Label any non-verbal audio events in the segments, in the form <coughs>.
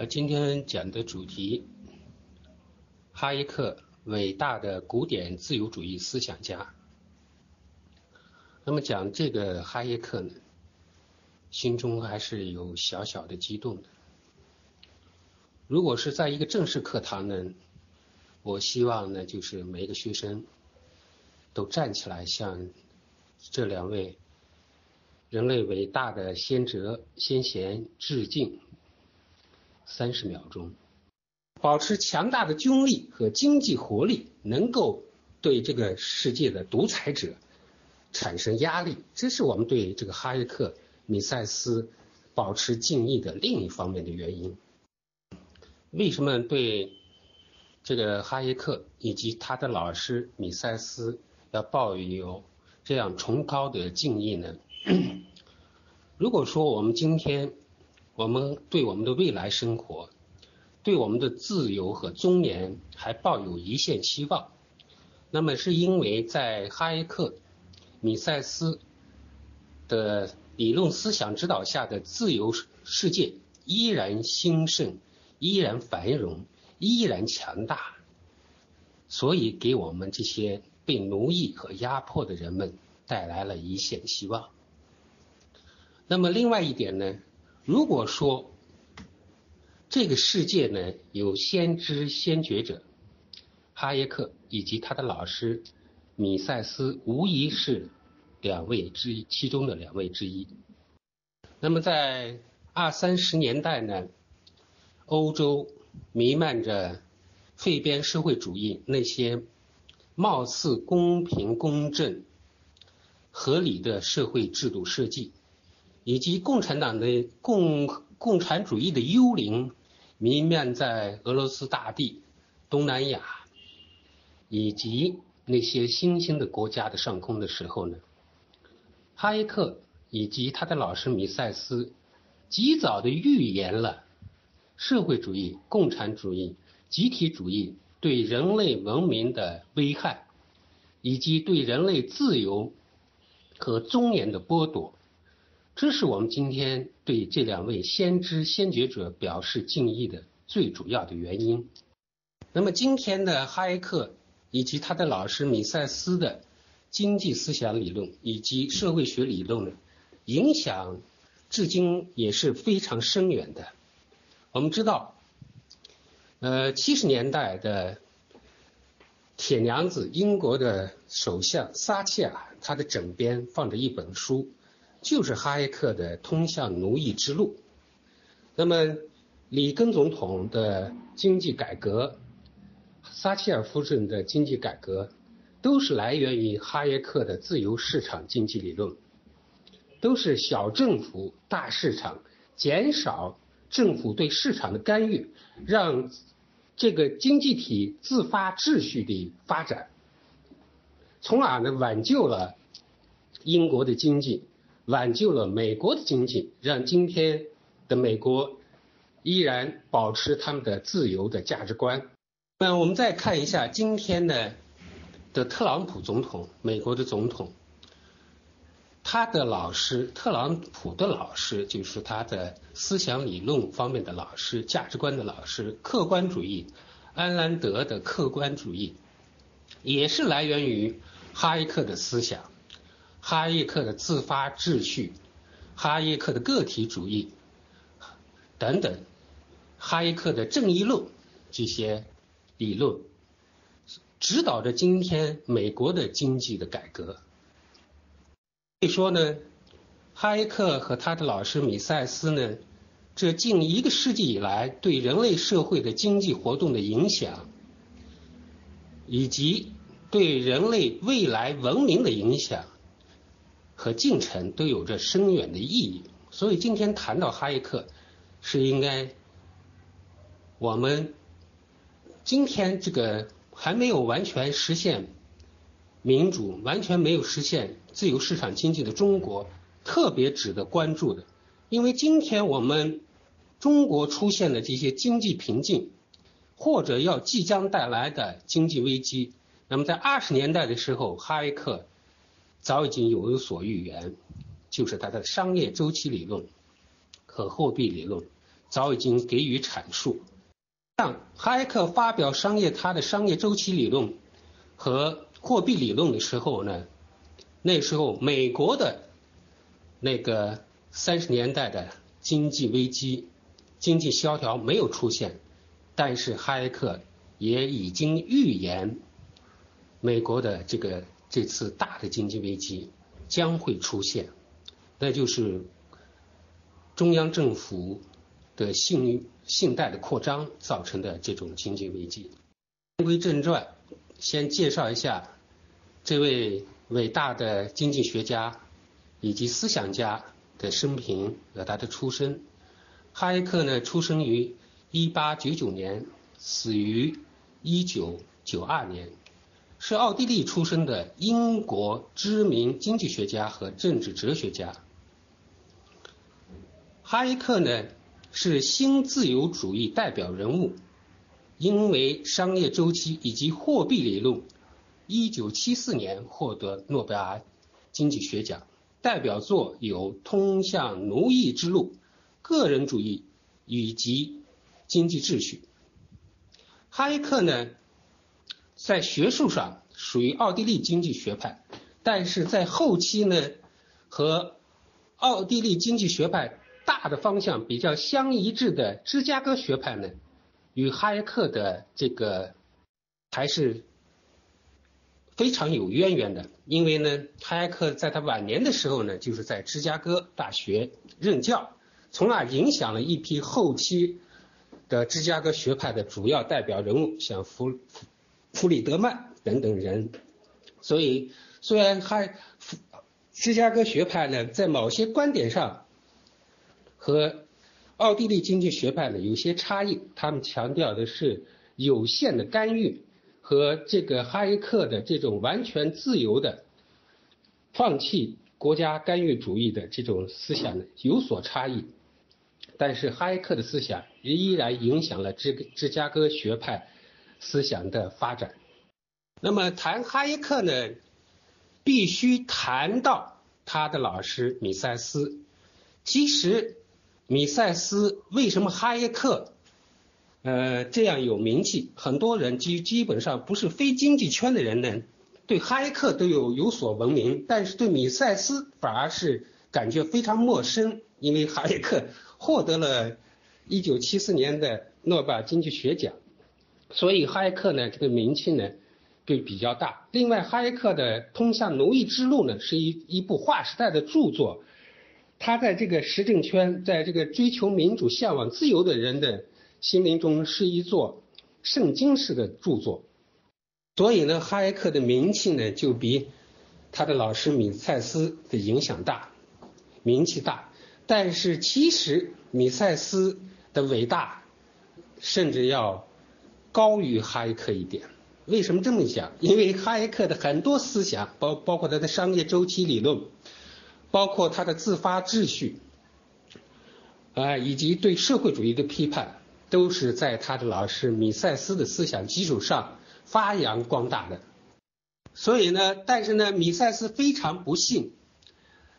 呃，今天讲的主题，哈耶克，伟大的古典自由主义思想家。那么讲这个哈耶克呢，心中还是有小小的激动的。如果是在一个正式课堂呢，我希望呢，就是每一个学生都站起来向这两位人类伟大的先哲先贤致敬三十秒钟，保持强大的军力和经济活力，能够对这个世界的独裁者。产生压力，这是我们对这个哈耶克、米塞斯保持敬意的另一方面的原因。为什么对这个哈耶克以及他的老师米塞斯要抱有这样崇高的敬意呢？<clears throat> 如果说我们今天我们对我们的未来生活、对我们的自由和尊严还抱有一线希望，那么是因为在哈耶克。米塞斯的理论思想指导下的自由世界依然兴盛，依然繁荣，依然强大，所以给我们这些被奴役和压迫的人们带来了一线希望。那么另外一点呢？如果说这个世界呢有先知先觉者，哈耶克以及他的老师。米塞斯无疑是两位之一，其中的两位之一。那么在二三十年代呢，欧洲弥漫着废边社会主义那些貌似公平公正、合理的社会制度设计，以及共产党的共共产主义的幽灵弥漫在俄罗斯大地、东南亚以及。那些新兴的国家的上空的时候呢，哈耶克以及他的老师米塞斯及早的预言了社会主义、共产主义、集体主义对人类文明的危害，以及对人类自由和尊严的剥夺。这是我们今天对这两位先知先觉者表示敬意的最主要的原因。那么今天的哈耶克。以及他的老师米塞斯的经济思想理论以及社会学理论呢，影响至今也是非常深远的。我们知道，呃，七十年代的铁娘子英国的首相撒切尔，他的枕边放着一本书，就是哈耶克的《通向奴役之路》。那么，里根总统的经济改革。撒切尔夫人的经济改革，都是来源于哈耶克的自由市场经济理论，都是小政府大市场，减少政府对市场的干预，让这个经济体自发秩序的发展，从而呢挽救了英国的经济，挽救了美国的经济，让今天的美国依然保持他们的自由的价值观。那我们再看一下今天呢的特朗普总统，美国的总统，他的老师，特朗普的老师就是他的思想理论方面的老师，价值观的老师，客观主义，安兰德的客观主义，也是来源于哈耶克的思想，哈耶克的自发秩序，哈耶克的个体主义等等，哈耶克的正义论这些。理论指导着今天美国的经济的改革。可以说呢，哈耶克和他的老师米塞斯呢，这近一个世纪以来对人类社会的经济活动的影响，以及对人类未来文明的影响和进程，都有着深远的意义。所以今天谈到哈耶克，是应该我们。今天这个还没有完全实现民主、完全没有实现自由市场经济的中国，特别值得关注的。因为今天我们中国出现的这些经济瓶颈，或者要即将带来的经济危机，那么在二十年代的时候，哈耶克早已经有所预言，就是他的商业周期理论和货币理论早已经给予阐述。像哈耶克发表商业他的商业周期理论和货币理论的时候呢，那时候美国的那个三十年代的经济危机、经济萧条没有出现，但是哈耶克也已经预言美国的这个这次大的经济危机将会出现，那就是中央政府。的信信贷的扩张造成的这种经济危机。言归正传，先介绍一下这位伟大的经济学家以及思想家的生平和他的出身。哈耶克呢，出生于1899年，死于1992年，是奥地利出生的英国知名经济学家和政治哲学家。哈耶克呢？是新自由主义代表人物，因为商业周期以及货币理论，1974年获得诺贝尔经济学奖。代表作有《通向奴役之路》《个人主义以及经济秩序》。哈耶克呢，在学术上属于奥地利经济学派，但是在后期呢，和奥地利经济学派。大的方向比较相一致的芝加哥学派呢，与哈耶克的这个还是非常有渊源的。因为呢，哈耶克在他晚年的时候呢，就是在芝加哥大学任教，从而影响了一批后期的芝加哥学派的主要代表人物，像弗弗里德曼等等人。所以，虽然哈芝加哥学派呢，在某些观点上，和奥地利经济学派呢有些差异，他们强调的是有限的干预和这个哈耶克的这种完全自由的放弃国家干预主义的这种思想呢有所差异，但是哈耶克的思想依然影响了芝芝加哥学派思想的发展。那么谈哈耶克呢，必须谈到他的老师米塞斯，其实。米塞斯为什么哈耶克，呃，这样有名气？很多人基基本上不是非经济圈的人呢，对哈耶克都有有所闻名，但是对米塞斯反而是感觉非常陌生，因为哈耶克获得了1974年的诺贝尔经济学奖，所以哈耶克呢这个名气呢就比较大。另外，哈耶克的《通向奴役之路》呢是一一部划时代的著作。他在这个实政圈，在这个追求民主、向往自由的人的心灵中，是一座圣经式的著作。所以呢，哈耶克的名气呢，就比他的老师米塞斯的影响大，名气大。但是其实米塞斯的伟大，甚至要高于哈耶克一点。为什么这么讲？因为哈耶克的很多思想，包包括他的商业周期理论。包括他的自发秩序，啊，以及对社会主义的批判，都是在他的老师米塞斯的思想基础上发扬光大的。所以呢，但是呢，米塞斯非常不幸，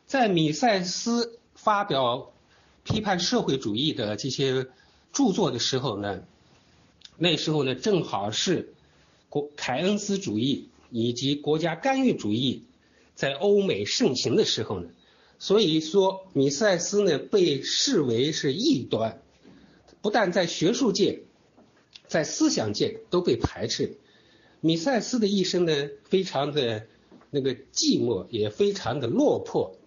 在米塞斯发表批判社会主义的这些著作的时候呢，那时候呢，正好是国凯恩斯主义以及国家干预主义在欧美盛行的时候呢。所以说，米塞斯呢被视为是异端，不但在学术界，在思想界都被排斥。米塞斯的一生呢，非常的那个寂寞，也非常的落魄，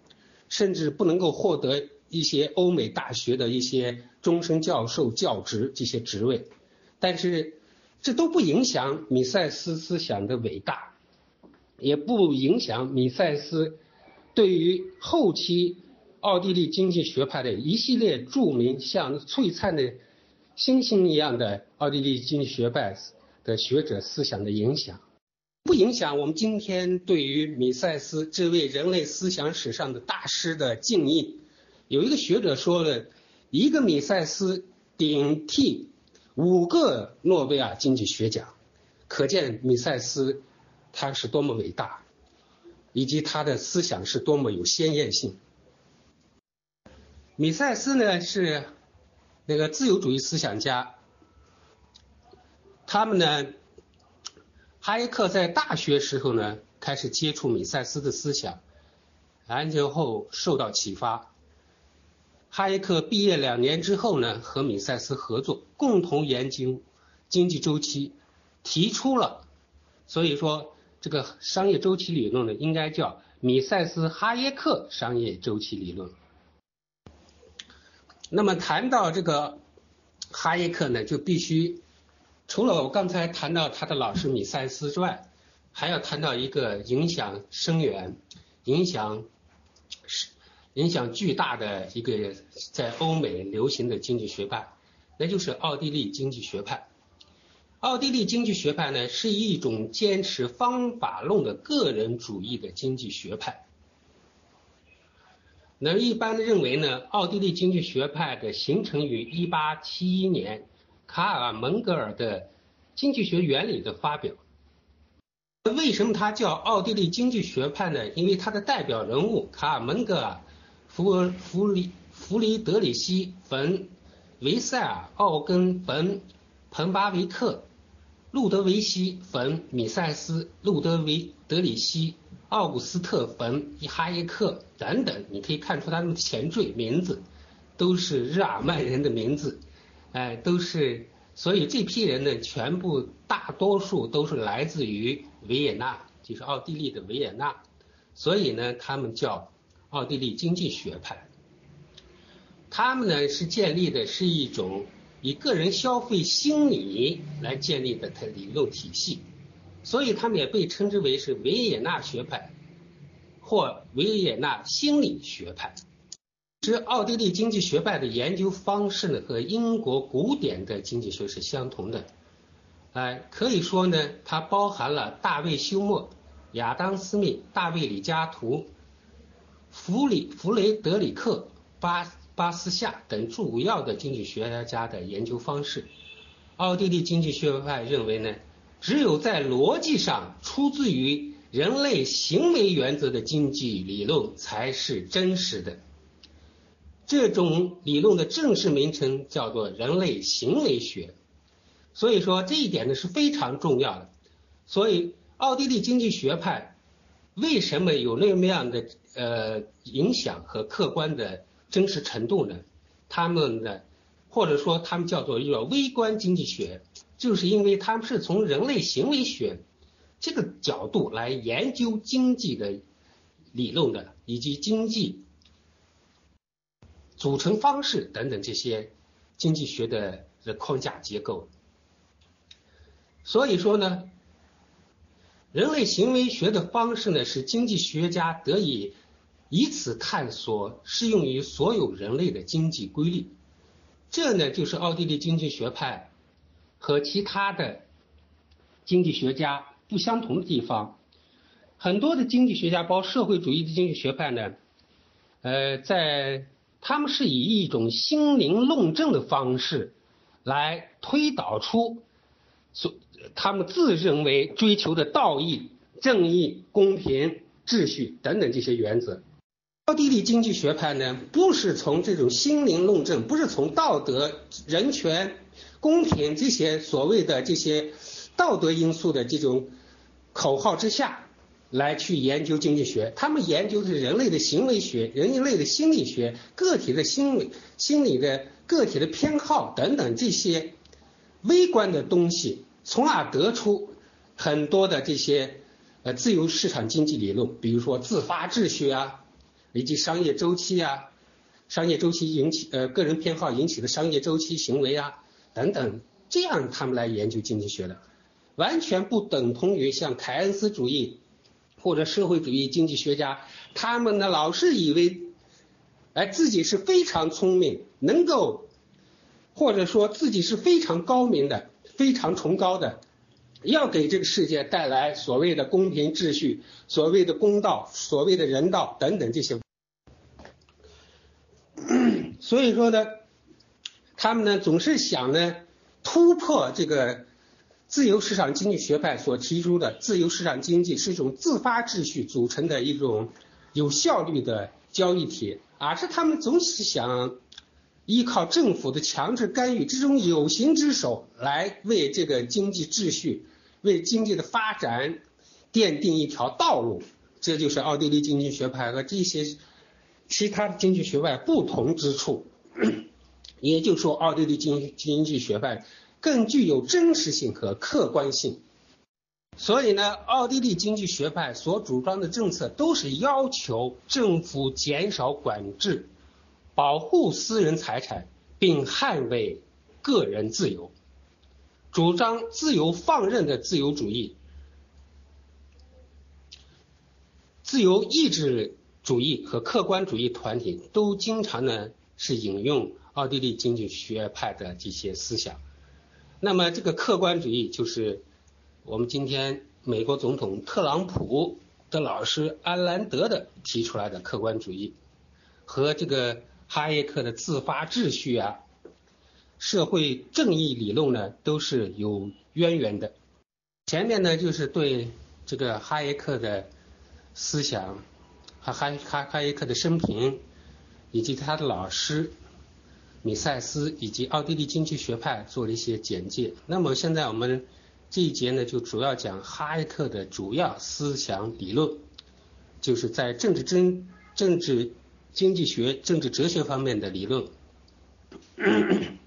甚至不能够获得一些欧美大学的一些终身教授教职这些职位。但是这都不影响米塞斯思想的伟大，也不影响米塞斯。对于后期奥地利经济学派的一系列著名像璀璨的星星一样的奥地利经济学派的学者思想的影响，不影响我们今天对于米塞斯这位人类思想史上的大师的敬意。有一个学者说了，一个米塞斯顶替五个诺贝尔经济学奖，可见米塞斯他是多么伟大。以及他的思想是多么有先验性。米塞斯呢是那个自由主义思想家，他们呢，哈耶克在大学时候呢，开始接触米塞斯的思想，完之后受到启发。哈耶克毕业两年之后呢，和米塞斯合作，共同研究经济周期，提出了，所以说这个商业周期理论呢，应该叫米塞斯哈耶克商业周期理论。那么谈到这个哈耶克呢，就必须除了我刚才谈到他的老师米塞斯之外，还要谈到一个影响深远、影响影响巨大的一个在欧美流行的经济学派，那就是奥地利经济学派。奥地利经济学派呢，是一种坚持方法论的个人主义的经济学派。那一般认为呢，奥地利经济学派的形成于1871年，卡尔蒙格尔的经济学原理的发表。为什么它叫奥地利经济学派呢？因为它的代表人物卡尔蒙格尔、弗弗里弗里德里希·冯维塞尔、奥根·本彭巴维克、路德维希·冯米塞斯、路德维德里希。奥古斯特·冯哈耶克等等，你可以看出他们前缀名字都是日耳曼人的名字，哎，都是，所以这批人呢，全部大多数都是来自于维也纳，就是奥地利的维也纳，所以呢，他们叫奥地利经济学派。他们呢是建立的是一种以个人消费心理来建立的它理论体系。所以他们也被称之为是维也纳学派，或维也纳心理学派。其实奥地利经济学派的研究方式呢，和英国古典的经济学是相同的。哎，可以说呢，它包含了大卫休谟、亚当斯密、大卫李嘉图、弗里弗雷德里克巴巴斯夏等主要的经济学家的研究方式。奥地利经济学派认为呢。只有在逻辑上出自于人类行为原则的经济理论才是真实的。这种理论的正式名称叫做人类行为学。所以说这一点呢是非常重要的。所以奥地利经济学派为什么有那么样的呃影响和客观的真实程度呢？他们的，或者说他们叫做一个微观经济学。就是因为他们是从人类行为学这个角度来研究经济的理论的，以及经济组成方式等等这些经济学的的框架结构。所以说呢，人类行为学的方式呢，使经济学家得以以此探索适用于所有人类的经济规律。这呢，就是奥地利经济学派。和其他的经济学家不相同的地方，很多的经济学家，包括社会主义的经济学派呢，呃，在他们是以一种心灵论证的方式来推导出所他们自认为追求的道义、正义、公平、秩序等等这些原则。奥地利经济学派呢，不是从这种心灵论证，不是从道德、人权。公平这些所谓的这些道德因素的这种口号之下，来去研究经济学。他们研究的是人类的行为学、人类的心理学、个体的心理、心理的个体的偏好等等这些微观的东西，从而得出很多的这些呃自由市场经济理论，比如说自发秩序啊，以及商业周期啊，商业周期引起呃个人偏好引起的商业周期行为啊。等等，这样他们来研究经济学的，完全不等同于像凯恩斯主义或者社会主义经济学家，他们呢老是以为，哎自己是非常聪明，能够或者说自己是非常高明的、非常崇高的，要给这个世界带来所谓的公平秩序、所谓的公道、所谓的人道等等这些，<coughs> 所以说呢。他们呢总是想呢突破这个自由市场经济学派所提出的自由市场经济是一种自发秩序组成的一种有效率的交易体，而是他们总是想依靠政府的强制干预这种有形之手来为这个经济秩序、为经济的发展奠定一条道路。这就是奥地利经济学派和这些其他的经济学派不同之处。也就是说，奥地利经经济学派更具有真实性和客观性。所以呢，奥地利经济学派所主张的政策都是要求政府减少管制。保护私人财产，并捍卫个人自由，主张自由放任的自由主义、自由意志主义和客观主义团体都经常呢是引用奥地利经济学派的这些思想。那么，这个客观主义就是我们今天美国总统特朗普的老师安兰德的提出来的客观主义，和这个。哈耶克的自发秩序啊，社会正义理论呢，都是有渊源的。前面呢，就是对这个哈耶克的思想和哈哈哈耶克的生平，以及他的老师米塞斯以及奥地利经济学派做了一些简介。那么现在我们这一节呢，就主要讲哈耶克的主要思想理论，就是在政治争政治。经济学、政治哲学方面的理论。<coughs>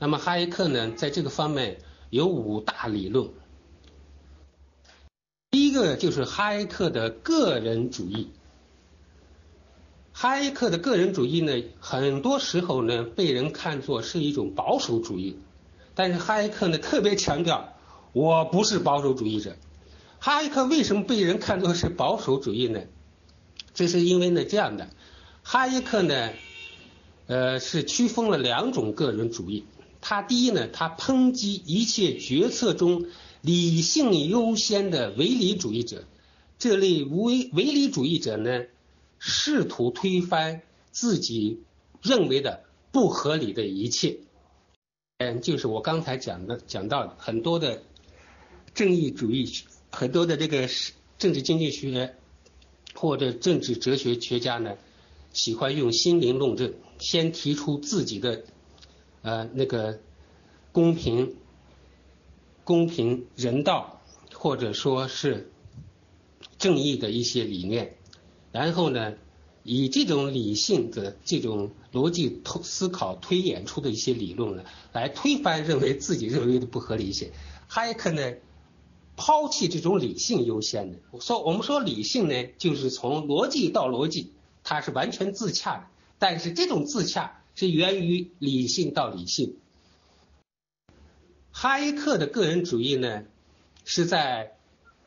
那么哈耶克呢，在这个方面有五大理论。第一个就是哈耶克的个人主义。哈耶克的个人主义呢，很多时候呢被人看作是一种保守主义，但是哈耶克呢特别强调，我不是保守主义者。哈耶克为什么被人看作是保守主义呢？这是因为呢，这样的，哈耶克呢，呃，是区分了两种个人主义。他第一呢，他抨击一切决策中理性优先的唯理主义者。这类唯唯理主义者呢，试图推翻自己认为的不合理的一切。嗯，就是我刚才讲的讲到的很多的正义主义，很多的这个政治经济学。或者政治哲学学家呢，喜欢用心灵论证，先提出自己的呃那个公平、公平人道或者说是正义的一些理念，然后呢，以这种理性的这种逻辑推思考推演出的一些理论呢，来推翻认为自己认为的不合理一些，还可能。抛弃这种理性优先的，说我们说理性呢，就是从逻辑到逻辑，它是完全自洽的。但是这种自洽是源于理性到理性。哈耶克的个人主义呢，是在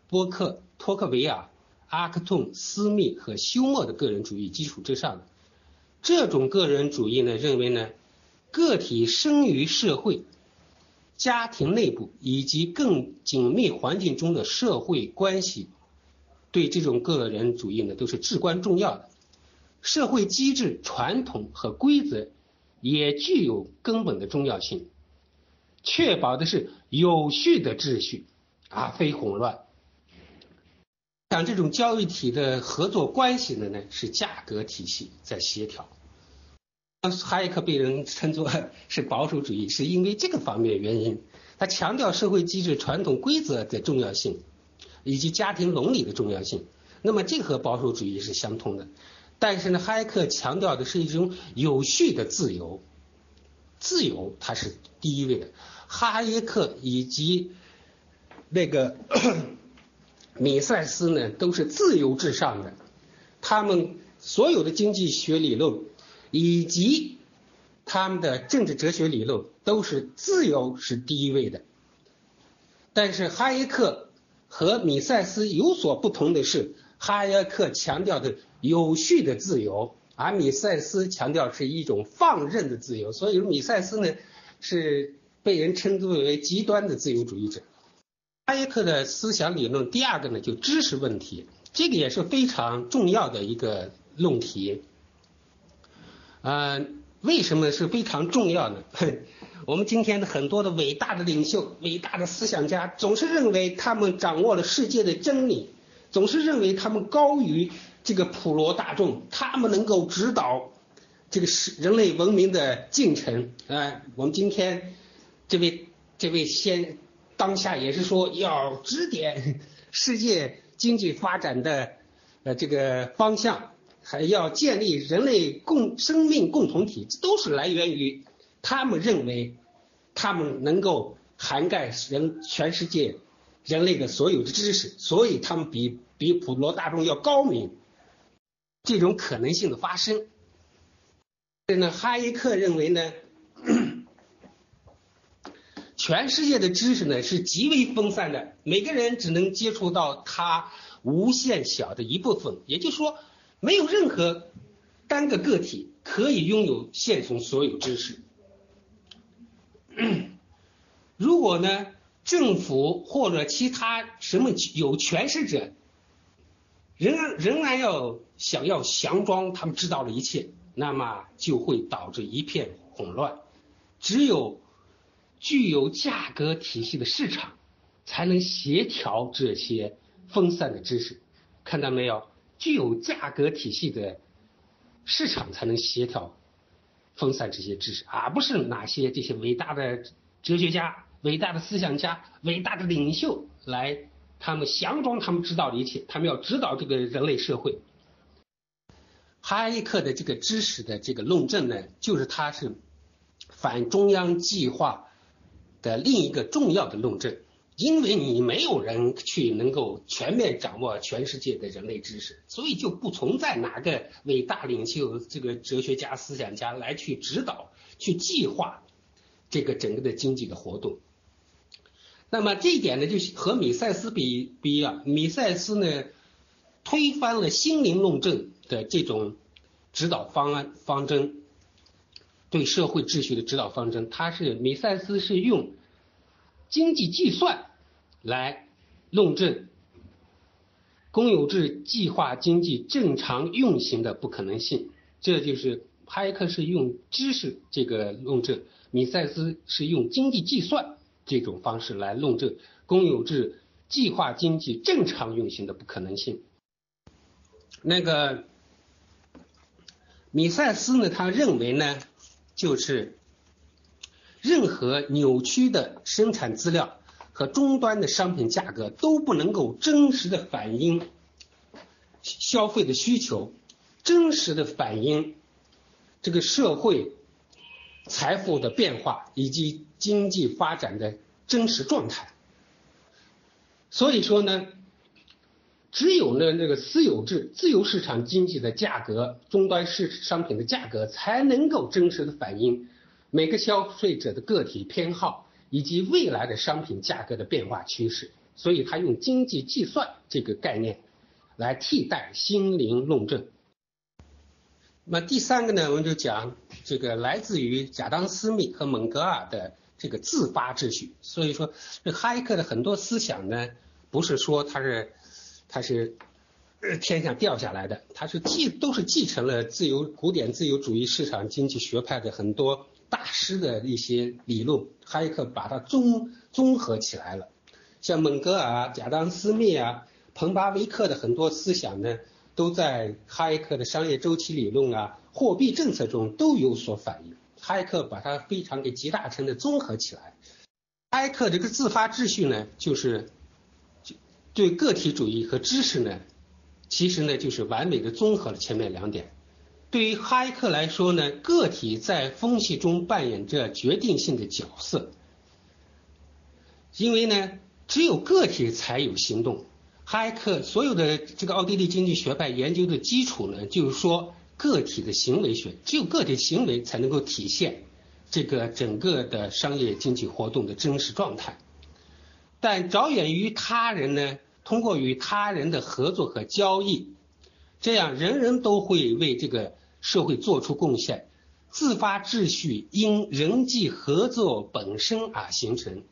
波克、托克维尔、阿克顿、斯密和休谟的个人主义基础之上的。这种个人主义呢，认为呢，个体生于社会。家庭内部以及更紧密环境中的社会关系，对这种个人主义呢都是至关重要的。社会机制、传统和规则也具有根本的重要性，确保的是有序的秩序，而非混乱。像这种交易体的合作关系的呢，是价格体系在协调。哈耶克被人称作 <laughs> 是保守主义，是因为这个方面原因。他强调社会机制、传统规则的重要性，以及家庭伦理的重要性。那么这和保守主义是相通的。但是呢，哈耶克强调的是一种有序的自由，自由它是第一位的。哈耶克以及那个 <coughs> 米塞斯呢，都是自由至上的。他们所有的经济学理论。以及他们的政治哲学理论都是自由是第一位的，但是哈耶克和米塞斯有所不同的是，哈耶克强调的有序的自由，而米塞斯强调是一种放任的自由，所以米塞斯呢是被人称之为极端的自由主义者。哈耶克的思想理论第二个呢就知识问题，这个也是非常重要的一个论题。呃，为什么是非常重要的？<laughs> 我们今天的很多的伟大的领袖、伟大的思想家，总是认为他们掌握了世界的真理，总是认为他们高于这个普罗大众，他们能够指导这个是人类文明的进程啊。我们今天这位这位先当下也是说要指点世界经济发展的呃这个方向，还要建立人类共生命共同体，这都是来源于他们认为他们能够涵盖人全世界人类的所有的知识，所以他们比比普罗大众要高明。这种可能性的发生，所以呢，哈耶克认为呢，全世界的知识呢是极为分散的，每个人只能接触到它无限小的一部分，也就是说，没有任何单个个体可以拥有现存所有知识。<clears throat> 如果呢，政府或者其他什么有权势者，仍然仍然要想要强装他们知道的一切，那么就会导致一片混乱。只有具有价格体系的市场，才能协调这些分散的知识。看到没有？具有价格体系的市场才能协调分散这些知识，而不是哪些这些伟大的哲学家、伟大的思想家、伟大的领袖来。他们佯装他们知道的一切，他们要指导这个人类社会。哈耶克的这个知识的这个论证呢，就是他是反中央计划的另一个重要的论证。因为你没有人去能够全面掌握全世界的人类知识，所以就不存在哪个伟大领袖、这个哲学家、思想家来去指导、去计划这个整个的经济的活动。那么这一点呢，就和米塞斯比比啊，米塞斯呢推翻了心灵论证的这种指导方案方针，对社会秩序的指导方针，他是米塞斯是用经济计算来论证公有制计划经济正常运行的不可能性，这就是哈耶克是用知识这个论证，米塞斯是用经济计算。这种方式来论证公有制计划经济正常运行的不可能性。那个米塞斯呢，他认为呢，就是任何扭曲的生产资料和终端的商品价格都不能够真实的反映消费的需求，真实的反映这个社会。财富的变化以及经济发展的真实状态，所以说呢，只有呢这个私有制、自由市场经济的价格、终端市商品的价格，才能够真实的反映每个消费者的个体偏好以及未来的商品价格的变化趋势。所以他用经济计算这个概念来替代心灵论证。那么第三个呢，我们就讲这个来自于亚当·斯密和蒙格尔的这个自发秩序。所以说，这哈耶克的很多思想呢，不是说他是他是天上掉下来的，他是继都是继承了自由古典自由主义市场经济学派的很多大师的一些理论，哈耶克把它综综合起来了。像蒙格尔、亚当·斯密啊、彭巴维克的很多思想呢。都在哈耶克的商业周期理论啊、货币政策中都有所反映。哈耶克把它非常给集大成的综合起来。哈耶克这个自发秩序呢，就是对个体主义和知识呢，其实呢就是完美的综合了前面两点。对于哈耶克来说呢，个体在风气中扮演着决定性的角色，因为呢，只有个体才有行动。哈耶克所有的这个奥地利经济学派研究的基础呢，就是说个体的行为学，只有个体行为才能够体现这个整个的商业经济活动的真实状态。但着眼于他人呢，通过与他人的合作和交易，这样人人都会为这个社会做出贡献。自发秩序因人际合作本身而形成，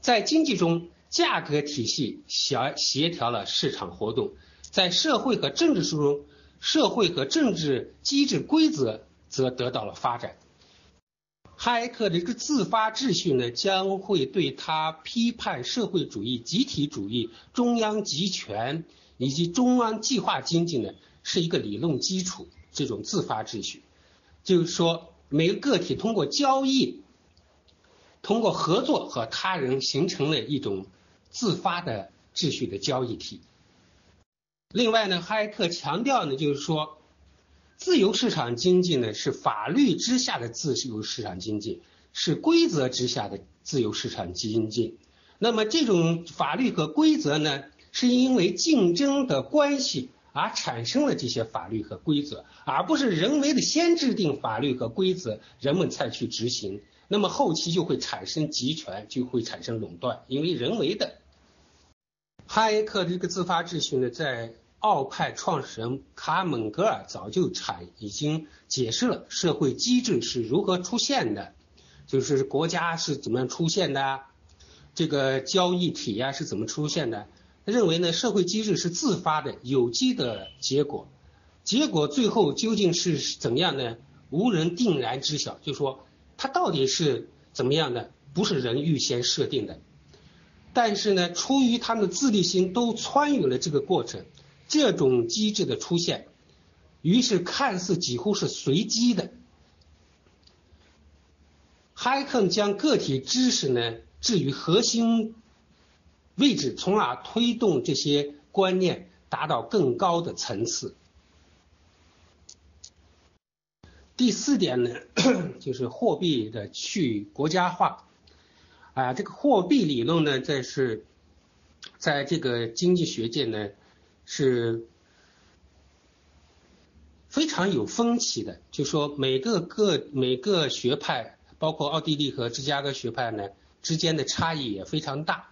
在经济中。价格体系协协调了市场活动，在社会和政治书中，社会和政治机制规则则得到了发展。哈耶克的这个自发秩序呢，将会对他批判社会主义、集体主义、中央集权以及中央计划经济呢，是一个理论基础。这种自发秩序。就是说每个个体通过交易、通过合作和他人形成了一种自发的秩序的交易体。另外呢，哈耶克强调呢，就是说自由市场经济呢是法律之下的自由市场经济，是规则之下的自由市场经济。那么这种法律和规则呢，是因为竞争的关系而产生了这些法律和规则，而不是人为的先制定法律和规则，人们才去执行。那么后期就会产生集权，就会产生垄断，因为人为的。哈耶克这个自发秩序呢，在奥派创始人卡蒙格尔早就产已经解释了社会机制是如何出现的，就是国家是怎么样出现的。这个交易体呀是怎么出现的？认为呢，社会机制是自发的、有机的结果，结果最后究竟是怎样呢？无人定然知晓。就说它到底是怎么样的，不是人预先设定的。但是呢，出于他们的自律心，都参与了这个过程，这种机制的出现，于是看似几乎是随机的。哈耶克将个体知识呢？置于核心位置，从而推动这些观念达到更高的层次。第四点呢，<coughs> 就是货币的去国家化。啊，这个货币理论呢，在是在这个经济学界呢是非常有分歧的。就说每个个每个学派，包括奥地利和芝加哥学派呢。之间的差异也非常大，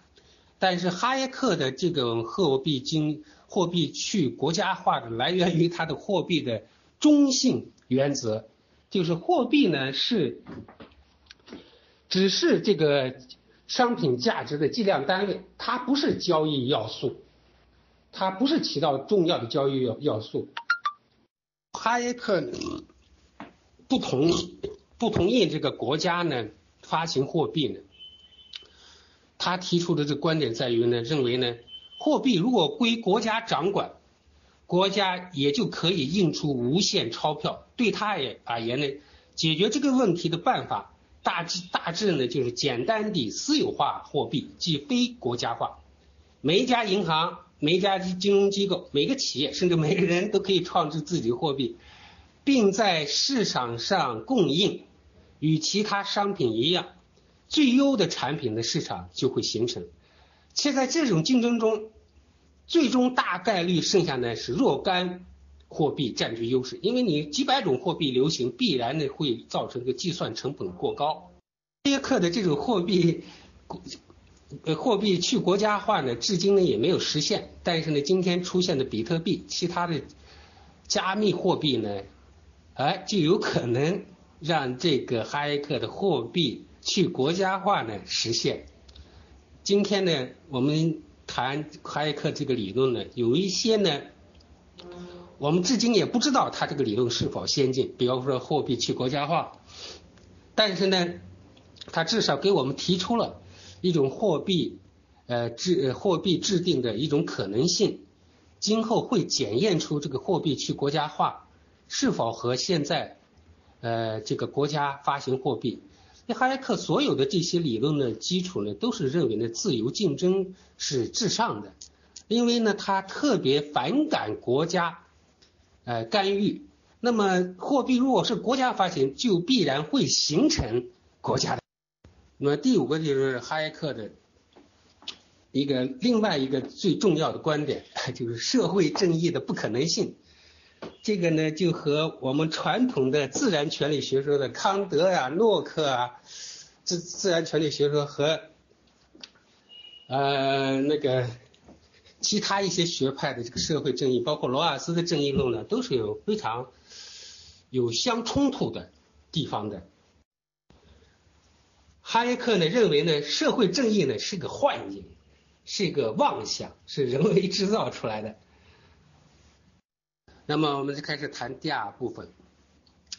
但是哈耶克的这个货币经货币去国家化的来源于它的货币的中性原则，就是货币呢是只是这个商品价值的计量单位，它不是交易要素，它不是起到重要的交易要要素。哈耶克不同不同意这个国家呢发行货币呢？他提出的这观点在于呢，认为呢，货币如果归国家掌管，国家也就可以印出无限钞票。对他也而言呢，解决这个问题的办法，大致大致呢就是简单的私有化货币，即非国家化。每一家银行、每一家金融机构、每个企业，甚至每个人都可以创制自己的货币，并在市场上供应，与其他商品一样。最优的产品的市场就会形成，且在这种竞争中，最终大概率剩下呢是若干货币占据优势，因为你几百种货币流行，必然呢会造成个计算成本过高。耶克的这种货币，呃货币去国家化呢，至今呢也没有实现。但是呢，今天出现的比特币，其他的加密货币呢，哎就有可能让这个哈耶克的货币。去国家化呢实现。今天呢，我们谈哈耶克这个理论呢，有一些呢，我们至今也不知道他这个理论是否先进。比方说货币去国家化，但是呢，他至少给我们提出了一种货币呃制货币制定的一种可能性。今后会检验出这个货币去国家化是否和现在呃这个国家发行货币。那哈耶克所有的这些理论的基础呢，都是认为呢自由竞争是至上的，因为呢他特别反感国家呃干预。那么货币如果是国家发行，就必然会形成国家的。那么第五个就是哈耶克的一个另外一个最重要的观点，<laughs> 就是社会正义的不可能性。这个呢，就和我们传统的自然权利学说的康德呀、洛克啊，自自然权利学说和呃那个其他一些学派的这个社会正义，包括罗尔斯的正义论呢，都是有非常有相冲突的地方的。哈耶克呢认为呢，社会正义呢是个幻影，是一个妄想，是人为制造出来的。那么我们就开始谈第二部分，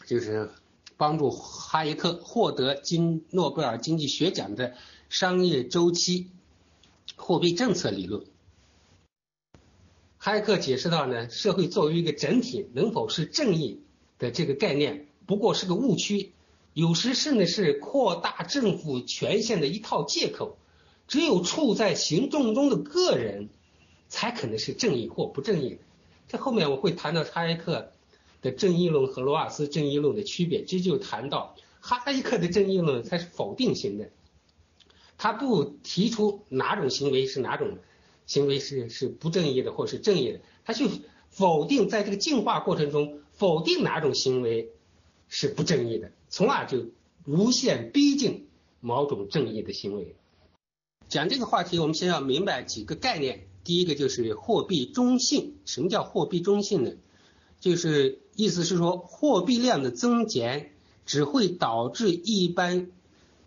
就是帮助哈耶克获得经诺贝尔经济学奖的商业周期货币政策理论。哈耶克解释到呢，社会作为一个整体，能否是正义的这个概念不过是个误区，有时甚至是扩大政府权限的一套借口。只有处在行动中的个人，才可能是正义或不正义的。这后面我会谈到哈耶克的正义论和罗尔斯正义论的区别，这就谈到哈耶克的正义论它是否定型的，他不提出哪种行为是哪种行为是是不正义的或是正义的，他就否定在这个进化过程中否定哪种行为。是不正义的，从而就无限逼近某种正义的行为。讲这个话题，我们先要明白几个概念。第一个就是货币中性。什么叫货币中性呢？就是意思是说，货币量的增减只会导致一般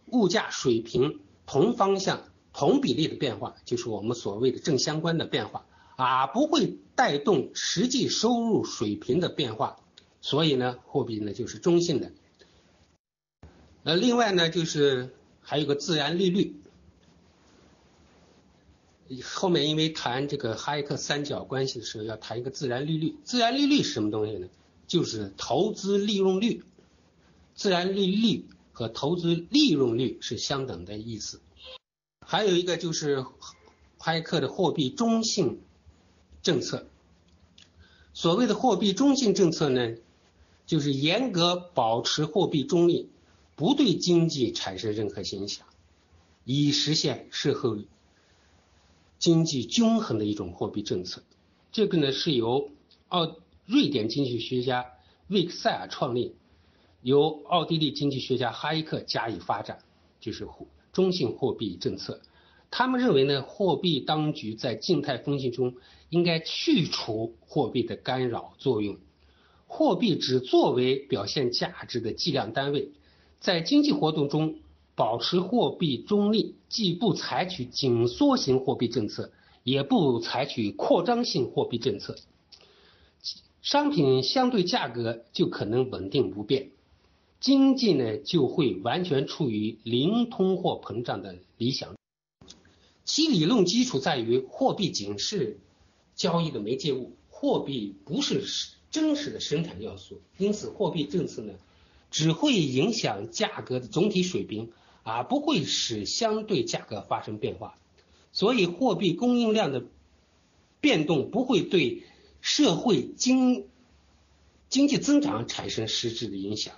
物价水平同方向、同比例的变化，就是我们所谓的正相关的变化，而不会带动实际收入水平的变化。所以呢，货币呢就是中性的。呃，另外呢，就是还有个自然利率。后面因为谈这个哈耶克三角关系的时候，要谈一个自然利率。自然利率是什么东西呢？就是投资利润率。自然利率和投资利润率是相等的意思。还有一个就是哈耶克的货币中性政策。所谓的货币中性政策呢？就是严格保持货币中立，不对经济产生任何影响，以实现社会经济均衡的一种货币政策。这个呢是由奥瑞典经济学家魏克塞尔创立，由奥地利经济学家哈耶克加以发展，就是中性货币政策。他们认为呢，货币当局在静态风险中应该去除货币的干扰作用。货币只作为表现价值的计量单位，在经济活动中保持货币中立，既不采取紧缩型货币政策，也不采取扩张性货币政策，商品相对价格就可能稳定不变，经济呢就会完全处于零通货膨胀的理想。其理论基础在于，货币仅是交易的媒介物，货币不是。真实的生产要素，因此货币政策呢，只会影响价格的总体水平，而不会使相对价格发生变化。所以货币供应量的变动不会对社会经经济增长产生实质的影响。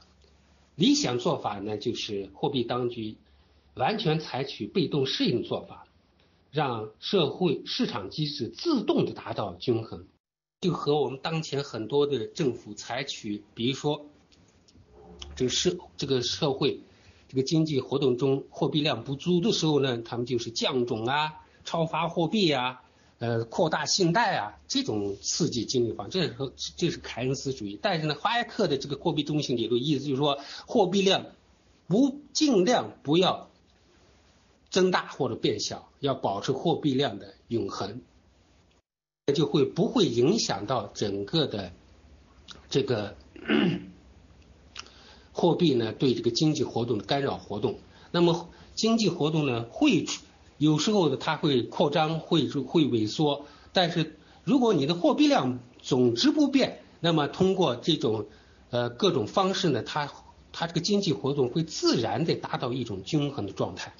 理想做法呢，就是货币当局完全采取被动适应做法，让社会市场机制自动的达到均衡。就和我们当前很多的政府采取，比如说，这个社这个社会这个经济活动中货币量不足的时候呢，他们就是降准啊、超发货币啊、呃扩大信贷啊这种刺激经济方，这是这是凯恩斯主义。但是呢，哈耶克的这个货币中性理论意思就是说，货币量不尽量不要增大或者变小，要保持货币量的永恒。那就会不会影响到整个的这个货币呢？对这个经济活动的干扰活动。那么经济活动呢，会有时候呢，它会扩张，会会萎缩。但是如果你的货币量总值不变，那么通过这种呃各种方式呢，它它这个经济活动会自然的达到一种均衡的状态。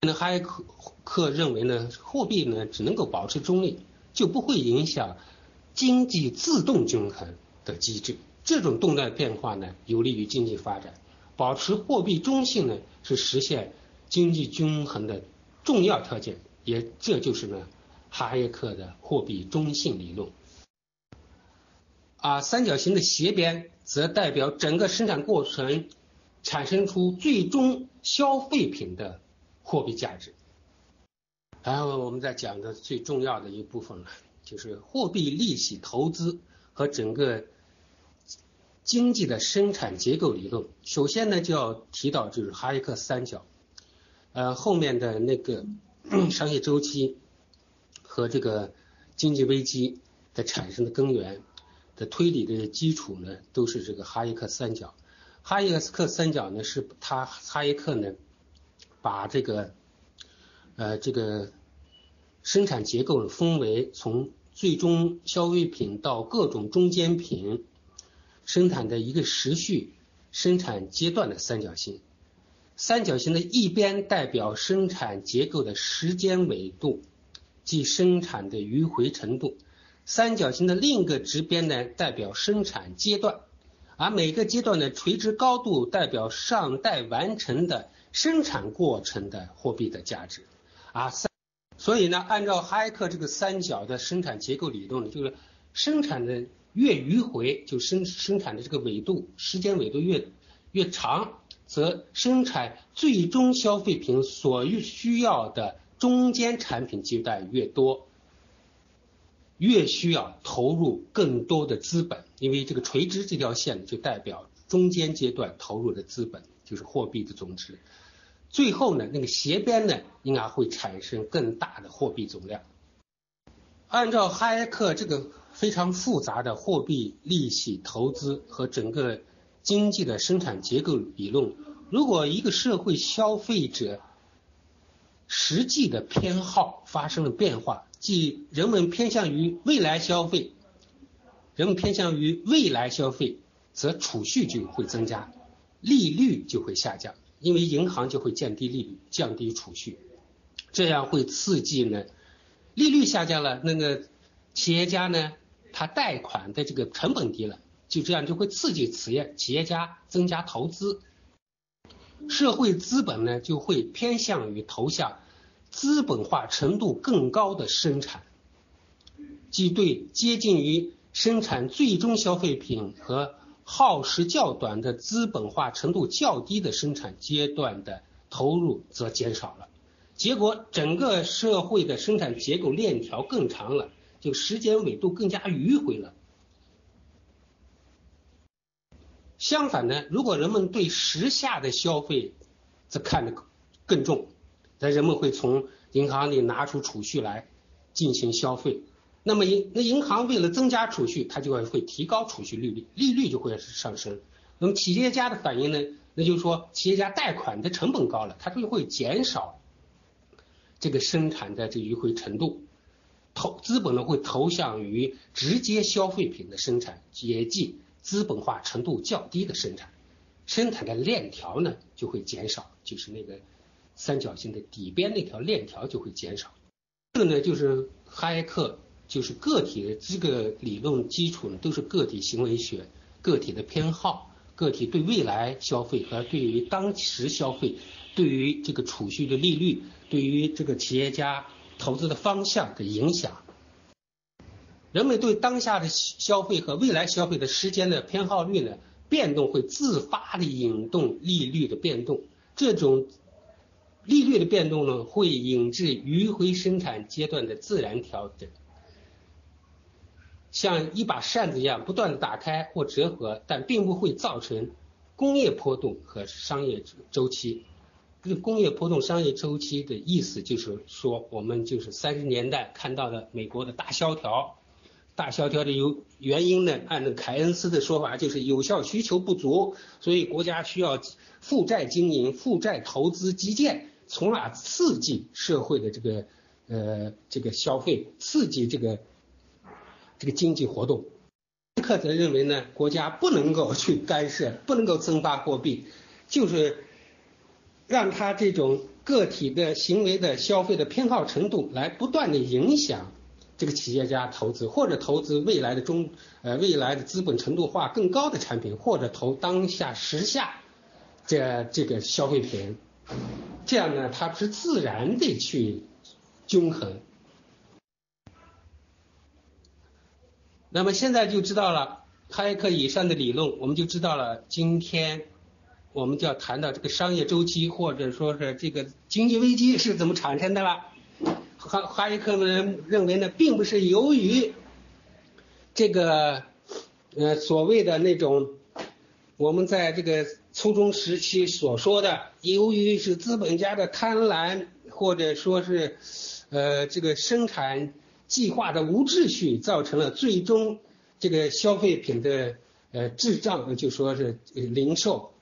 那哈耶克认为呢，货币呢只能够保持中立。就不会影响经济自动均衡的机制。这种动态变化呢，有利于经济发展。保持货币中性呢，是实现经济均衡的重要条件。也这就是呢，哈耶克的货币中性理论。啊，三角形的斜边则代表整个生产过程产生出最终消费品的货币价值。然后我们再讲的最重要的一部分呢，就是货币利息投资和整个经济的生产结构理论。首先呢，就要提到就是哈耶克三角，呃，后面的那个 <coughs> 商业周期和这个经济危机的产生的根源的推理的基础呢，都是这个哈耶克三角。哈耶克三角呢，是他哈耶克呢把这个。呃，这个生产结构分为从最终消费品到各种中间品，生产的一个时序生产阶段的三角形。三角形的一边代表生产结构的时间纬度，即生产的迂回程度；三角形的另一个直边呢，代表生产阶段，而每个阶段的垂直高度代表尚待完成的生产过程的货币的价值。啊，三，所以呢，按照哈耶克这个三角的生产结构理论，就是生产的越迂回，就生生产的这个纬度时间纬度越越长。则生产最终消费品所需要的中间产品阶段越多，越需要投入更多的资本，因为这个垂直这条线就代表中间阶段投入的资本，就是货币的总值。最后呢，那个斜边呢，应该会产生更大的货币总量。按照哈耶克这个非常复杂的货币、利息、投资和整个。经济的生产结构理论，如果一个社会消费者实际的偏好发生了变化，即人们偏向于未来消费，人们偏向于未来消费，则储蓄就会增加，利率就会下降，因为银行就会降低利率，降低储蓄，这样会刺激呢，利率下降了，那个企业家呢，他贷款的这个成本低了。就这样就会刺激企业企业家增加投资，社会资本呢就会偏向于投向资本化程度更高的生产，即对接近于生产最终消费品和耗时较短的资本化程度较低的生产阶段的投入则减少了，结果整个社会的生产结构链条更长了，就时间纬度更加迂回了。相反呢，如果人们对时下的消费则看得更重，那人们会从银行里拿出储蓄来进行消费。那么银那银行为了增加储蓄，它就会会提高储蓄利率，利率就会上升。那么企业家的反应呢，那就是说企业家贷款的成本高了，它就会减少这个生产的这迂回程度，投资本呢会投向于直接消费品的生产，也即。资本化程度较低的生产，生产的链条呢就会减少，就是那个三角形的底边那条链条就会减少。这个呢就是哈耶克就是个体的这个理论基础呢都是个体行为学，个体的偏好，个体对未来消费和对于当时消费，对于这个储蓄的利率，对于这个企业家投资的方向的影响。人们对当下的消费和未来消费的时间的偏好率呢变动，会自发的引动利率的变动。这种利率的变动呢，会引致迂回生产阶段的自然调整，像一把扇子一样不断的打开或折合，但并不会造成工业波动和商业周期。这个工业波动、商业周期的意思就是说，我们就是三十年代看到的美国的大萧条。大萧条的有原因呢？按照凯恩斯的说法，就是有效需求不足，所以国家需要负债经营、负债投资基建，从而刺激社会的这个呃这个消费，刺激这个这个经济活动。克则认为呢，国家不能够去干涉，不能够增发货币，就是让他这种个体的行为的消费的偏好程度来不断的影响。这个企业家投资或者投资未来的中呃未来的资本程度化更高的产品，或者投当下时下这这个消费品，这样呢，它是自然的去均衡。那么现在就知道了哈耶克以上的理论，我们就知道了今天我们就要谈到这个商业周期或者说是这个经济危机是怎么产生的了。哈哈耶克们认为呢，并不是由于这个呃所谓的那种我们在这个初中时期所说的，由于是资本家的贪婪，或者说是呃这个生产计划的无秩序，造成了最终这个消费品的呃滞胀，就说是零售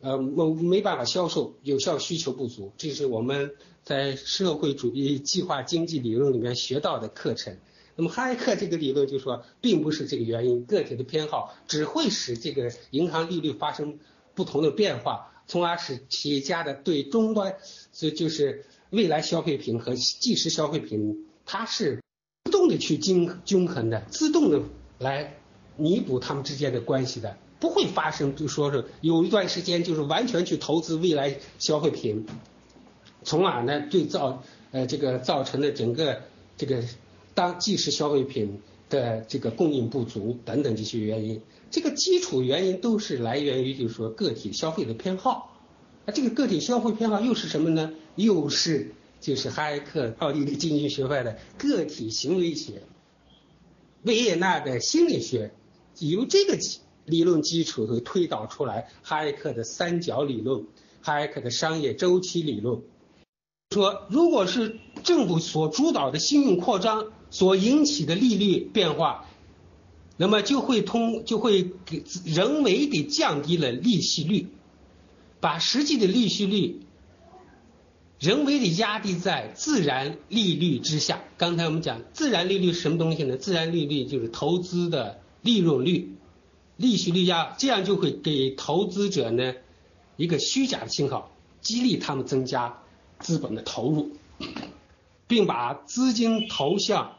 呃没没办法销售，有效需求不足，这是我们。在社会主义计划经济理论里面学到的课程。那么哈耶克这个理论就说，并不是这个原因，个体的偏好只会使这个银行利率发生不同的变化，从而使企业家的对终端，这就是未来消费品和即时消费品，它是自动的去均均衡的，自动的来弥补它们之间的关系的，不会发生就说是有一段时间就是完全去投资未来消费品，从而呢对造呃这个造成的整个这个。当即时消费品的这个供应不足等等这些原因，这个基础原因都是来源于就是说个体消费的偏好，那这个个体消费偏好又是什么呢？又是就是哈耶克奥地利经济学派的个体行为学，维也纳的心理学，由这个理论基础和推导出来哈耶克的三角理论，哈耶克的商业周期理论，说如果是政府所主导的信用扩张。所引起的利率变化，那么就会通就会给人为的降低了利息率，把实际的利息率人为的压低在自然利率之下。刚才我们讲自然利率是什么东西呢？自然利率就是投资的利润率，利息率压，这样就会给投资者呢一个虚假的信号，激励他们增加资本的投入，并把资金投向。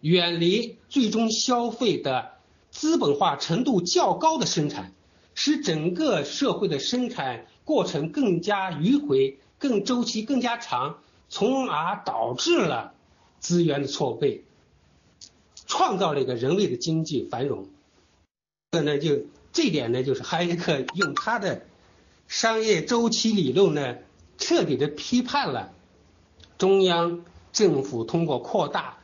远离最终消费的资本化程度较高的生产，使整个社会的生产过程更加迂回、更周期更加长，从而导致了资源的错配，创造了一个人类的经济繁荣。这呢，就这点呢，就是哈耶克用他的商业周期理论呢，彻底的批判了中央政府通过扩大。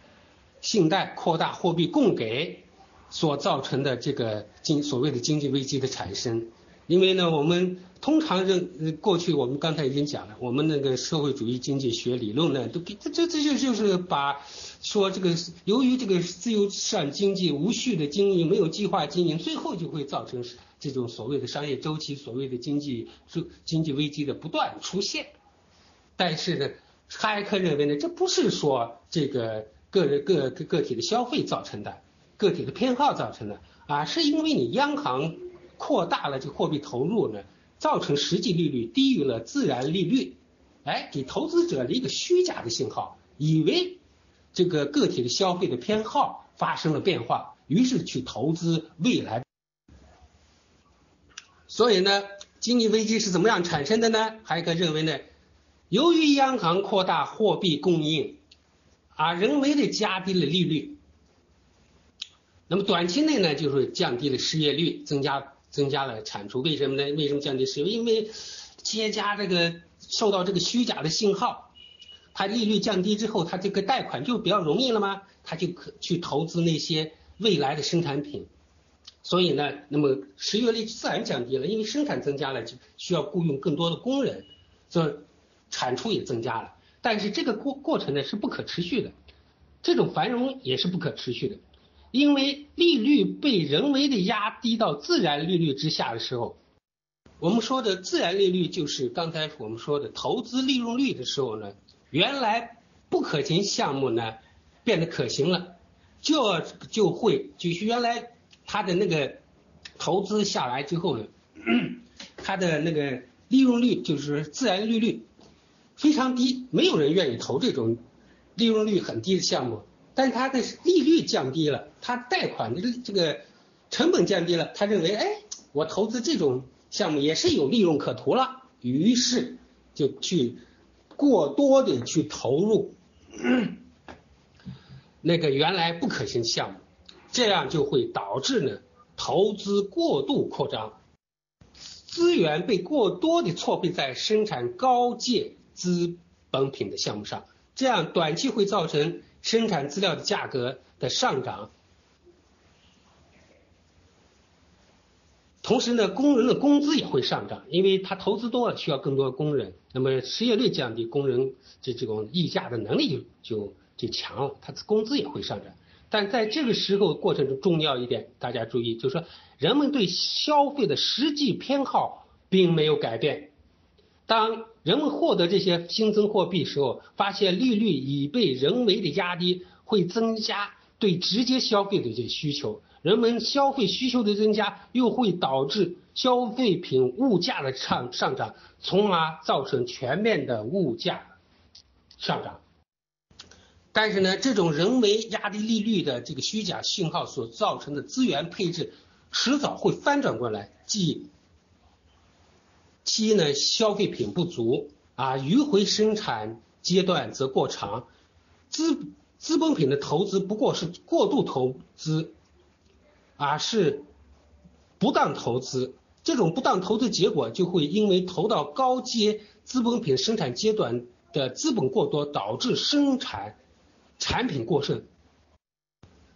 信贷扩大货币供给所造成的这个经所谓的经济危机的产生，因为呢，我们通常认过去我们刚才已经讲了，我们那个社会主义经济学理论呢，都给这这这就就是把说这个由于这个自由市场经济无序的经营，没有计划经营，最后就会造成这种所谓的商业周期，所谓的经济经济危机的不断出现。但是呢，哈耶克认为呢，这不是说这个。个人个个个体的消费造成的，个体的偏好造成的啊，是因为你央行扩大了这个货币投入呢，造成实际利率低于了自然利率，哎，给投资者了一个虚假的信号，以为这个个体的消费的偏好发生了变化，于是去投资未来。所以呢，经济危机是怎么样产生的呢？还有一个认为呢，由于央行扩大货币供应。啊，人为的加低了利率，那么短期内呢，就是降低了失业率，增加增加了产出。为什么呢？为什么降低失业？因为企业家这个受到这个虚假的信号，它利率降低之后，它这个贷款就比较容易了吗？他就可去投资那些未来的生产品，所以呢，那么失业率自然降低了，因为生产增加了，就需要雇佣更多的工人，所以产出也增加了。但是这个过过程呢是不可持续的，这种繁荣也是不可持续的，因为利率被人为的压低到自然利率之下的时候，我们说的自然利率就是刚才我们说的投资利润率的时候呢，原来不可行项目呢变得可行了，就就会就是原来它的那个投资下来之后呢，它的那个利润率就是自然利率。非常低，没有人愿意投这种利润率很低的项目。但是它的利率降低了，它贷款的这个成本降低了，他认为，哎，我投资这种项目也是有利润可图了，于是就去过多的去投入 <coughs> 那个原来不可行项目，这样就会导致呢投资过度扩张，资源被过多的错配在生产高阶。资本品的项目上，这样短期会造成生产资料的价格的上涨，同时呢，工人的工资也会上涨，因为他投资多了，需要更多的工人，那么失业率降低，工人这这种议价的能力就就就强了，他的工资也会上涨。但在这个时候过程中，重要一点，大家注意，就是说人们对消费的实际偏好并没有改变。当人们获得这些新增货币时候，发现利率已被人为的压低，会增加对直接消费的这需求，人们消费需求的增加，又会导致消费品物价的上上涨，从而造成全面的物价上涨。但是呢，这种人为压低利率的这个虚假信号所造成的资源配置，迟早会翻转过来，即其呢消费品不足啊，迂回生产阶段则过长，资资本品的投资不过是过度投资，啊是不当投资，这种不当投资结果就会因为投到高阶资本品生产阶段的资本过多，导致生产。产品过剩，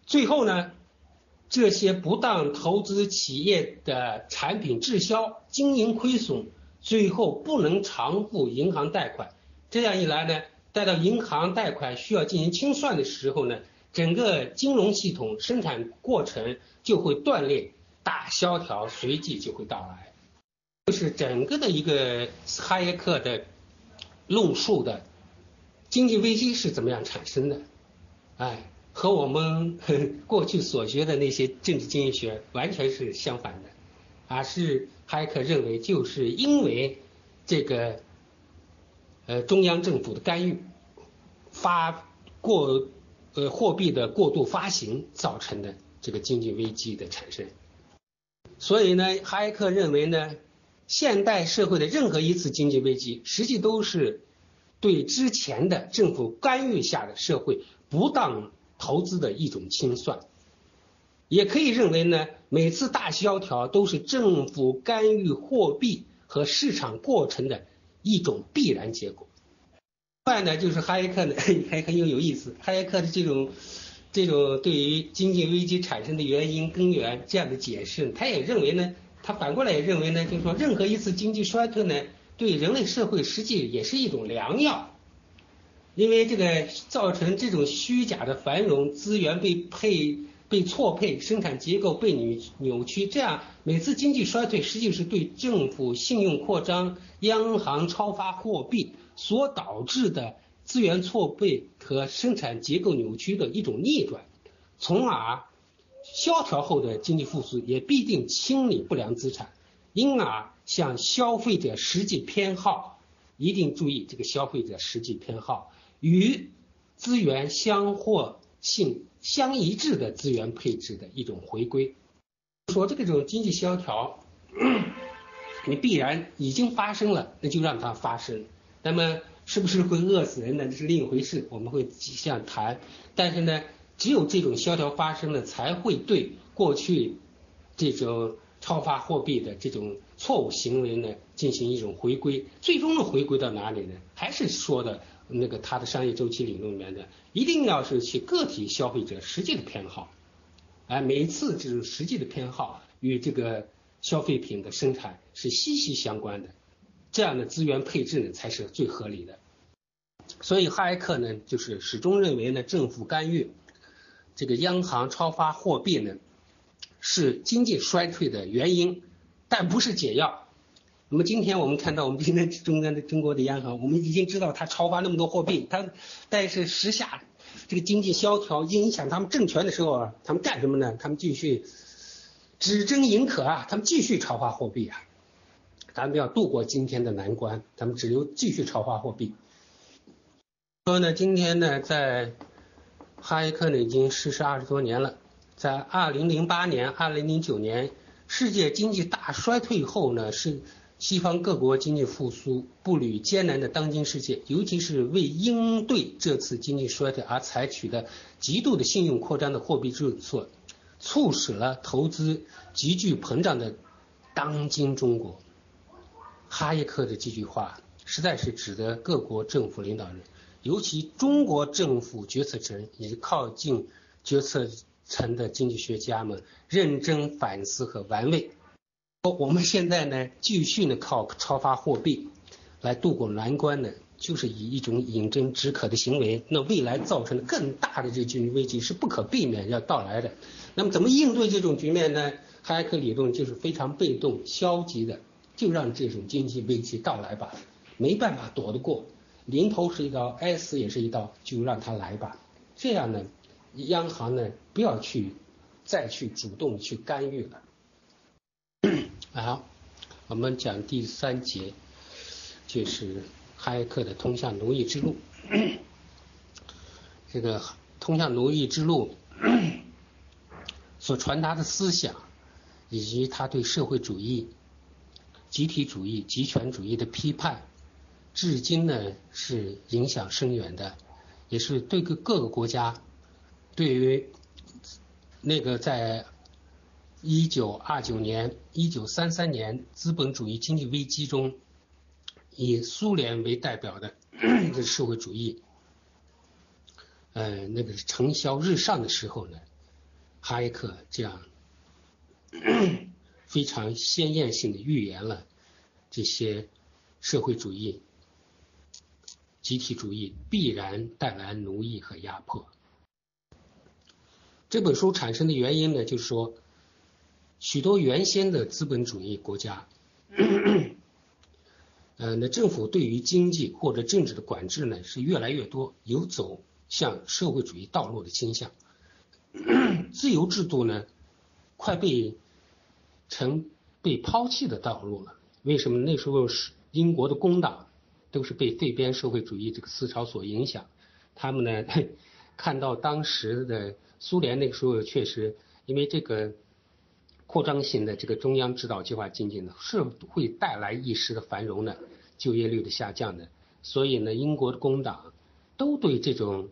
最后呢，这些不当投资企业的产品滞销、经营亏损，最后不能偿付银行贷款。这样一来呢，待到银行贷款需要进行清算的时候呢，整个金融系统生产过程就会断裂，大萧条随即就会到来。就是整个的一个哈耶克的论述的经济危机是怎么样产生的？哎，和我们过去所学的那些政治经济学完全是相反的，而是哈耶克认为，就是因为这个呃中央政府的干预，发过呃货币的过度发行造成的这个经济危机的产生。所以呢，哈耶克认为呢，现代社会的任何一次经济危机，实际都是对之前的政府干预下的社会。不当投资的一种清算，也可以认为呢，每次大萧条都是政府干预货币和市场过程的一种必然结果。另外呢，就是哈耶克呢 <laughs> 还很有意思，哈耶克的这种这种对于经济危机产生的原因根源这样的解释，他也认为呢，他反过来也认为呢，就是说任何一次经济衰退呢，对人类社会实际也是一种良药。因为这个造成这种虚假的繁荣，资源被配被错配，生产结构被扭扭曲，这样每次经济衰退，实际是对政府信用扩张、央行超发货币所导致的资源错配和生产结构扭曲的一种逆转，从而萧条后的经济复苏也必定清理不良资产，因而向消费者实际偏好，一定注意这个消费者实际偏好。与资源相互性相一致的资源配置的一种回归。说这个种经济萧条，<coughs> 你必然已经发生了，那就让它发生。那么是不是会饿死人呢？这是另一回事，我们会这样谈。但是呢，只有这种萧条发生了，才会对过去这种超发货币的这种错误行为呢进行一种回归。最终的回归到哪里呢？还是说的。那个他的商业周期理论里面的，一定要是其个体消费者实际的偏好，哎，每一次就是实际的偏好与这个消费品的生产是息息相关的，这样的资源配置呢才是最合理的。所以哈耶克呢就是始终认为呢，政府干预这个央行超发货币呢是经济衰退的原因，但不是解药。那么今天我们看到，我们今天中间的中国的央行，我们已经知道它超发那么多货币，它 <laughs> 但是时下这个经济萧条影响他们政权的时候啊，他们干什么呢？他们继续只争盈可啊，他们继续超发货币啊，咱们要度过今天的难关，咱们只有继续超发货币。说呢，今天呢，在哈耶克呢已经逝世二十多年了，在二零零八年、二零零九年世界经济大衰退后呢是。西方各国经济复苏步履艰难的当今世界，尤其是为应对这次经济衰退而采取的极度的信用扩张的货币政策，促使了投资急剧膨胀的当今中国。哈耶克的这句话，实在是值得各国政府领导人，尤其中国政府决策层以及靠近决策层的经济学家们认真反思和玩味。我们现在呢，继续呢靠超发货币来度过难关呢，就是以一种饮鸩止渴的行为。那未来造成的更大的这经济危机是不可避免要到来的。那么怎么应对这种局面呢？哈耶克理论就是非常被动、消极的，就让这种经济危机到来吧，没办法躲得过，临头是一刀，挨死也是一刀，就让它来吧。这样呢，央行呢不要去再去主动去干预了。好，我们讲第三节，就是哈耶克的通向奴役之路。<coughs> 这个通向奴役之路 <coughs> 所传达的思想，以及他对社会主义、集体主义、集权主义的批判，至今呢是影响深远的，也是对各各个国家对于那个在一九二九年、一九三三年资本主义经济危机中，以苏联为代表的 <clears throat> 这社会主义。呃，那个尘嚣日上的时候呢，哈耶克这样 <clears throat> 非常鲜艳性的预言了这些社会主义、集体主义必然带来奴役和压迫。这本书产生的原因呢，就是说，许多原先的资本主义国家，呃，那政府对于经济或者政治的管制呢，是越来越多，有走。向社会主义道路的倾向，自由制度呢，快被成被抛弃的道路了。为什么那时候是英国的工党都是被废边社会主义这个思潮所影响？他们呢 <laughs> 看到当时的苏联那个时候确实因为这个扩张型的这个中央指导计划经济呢是会带来一时的繁荣的，就业率的下降的，所以呢英国的工党都对这种。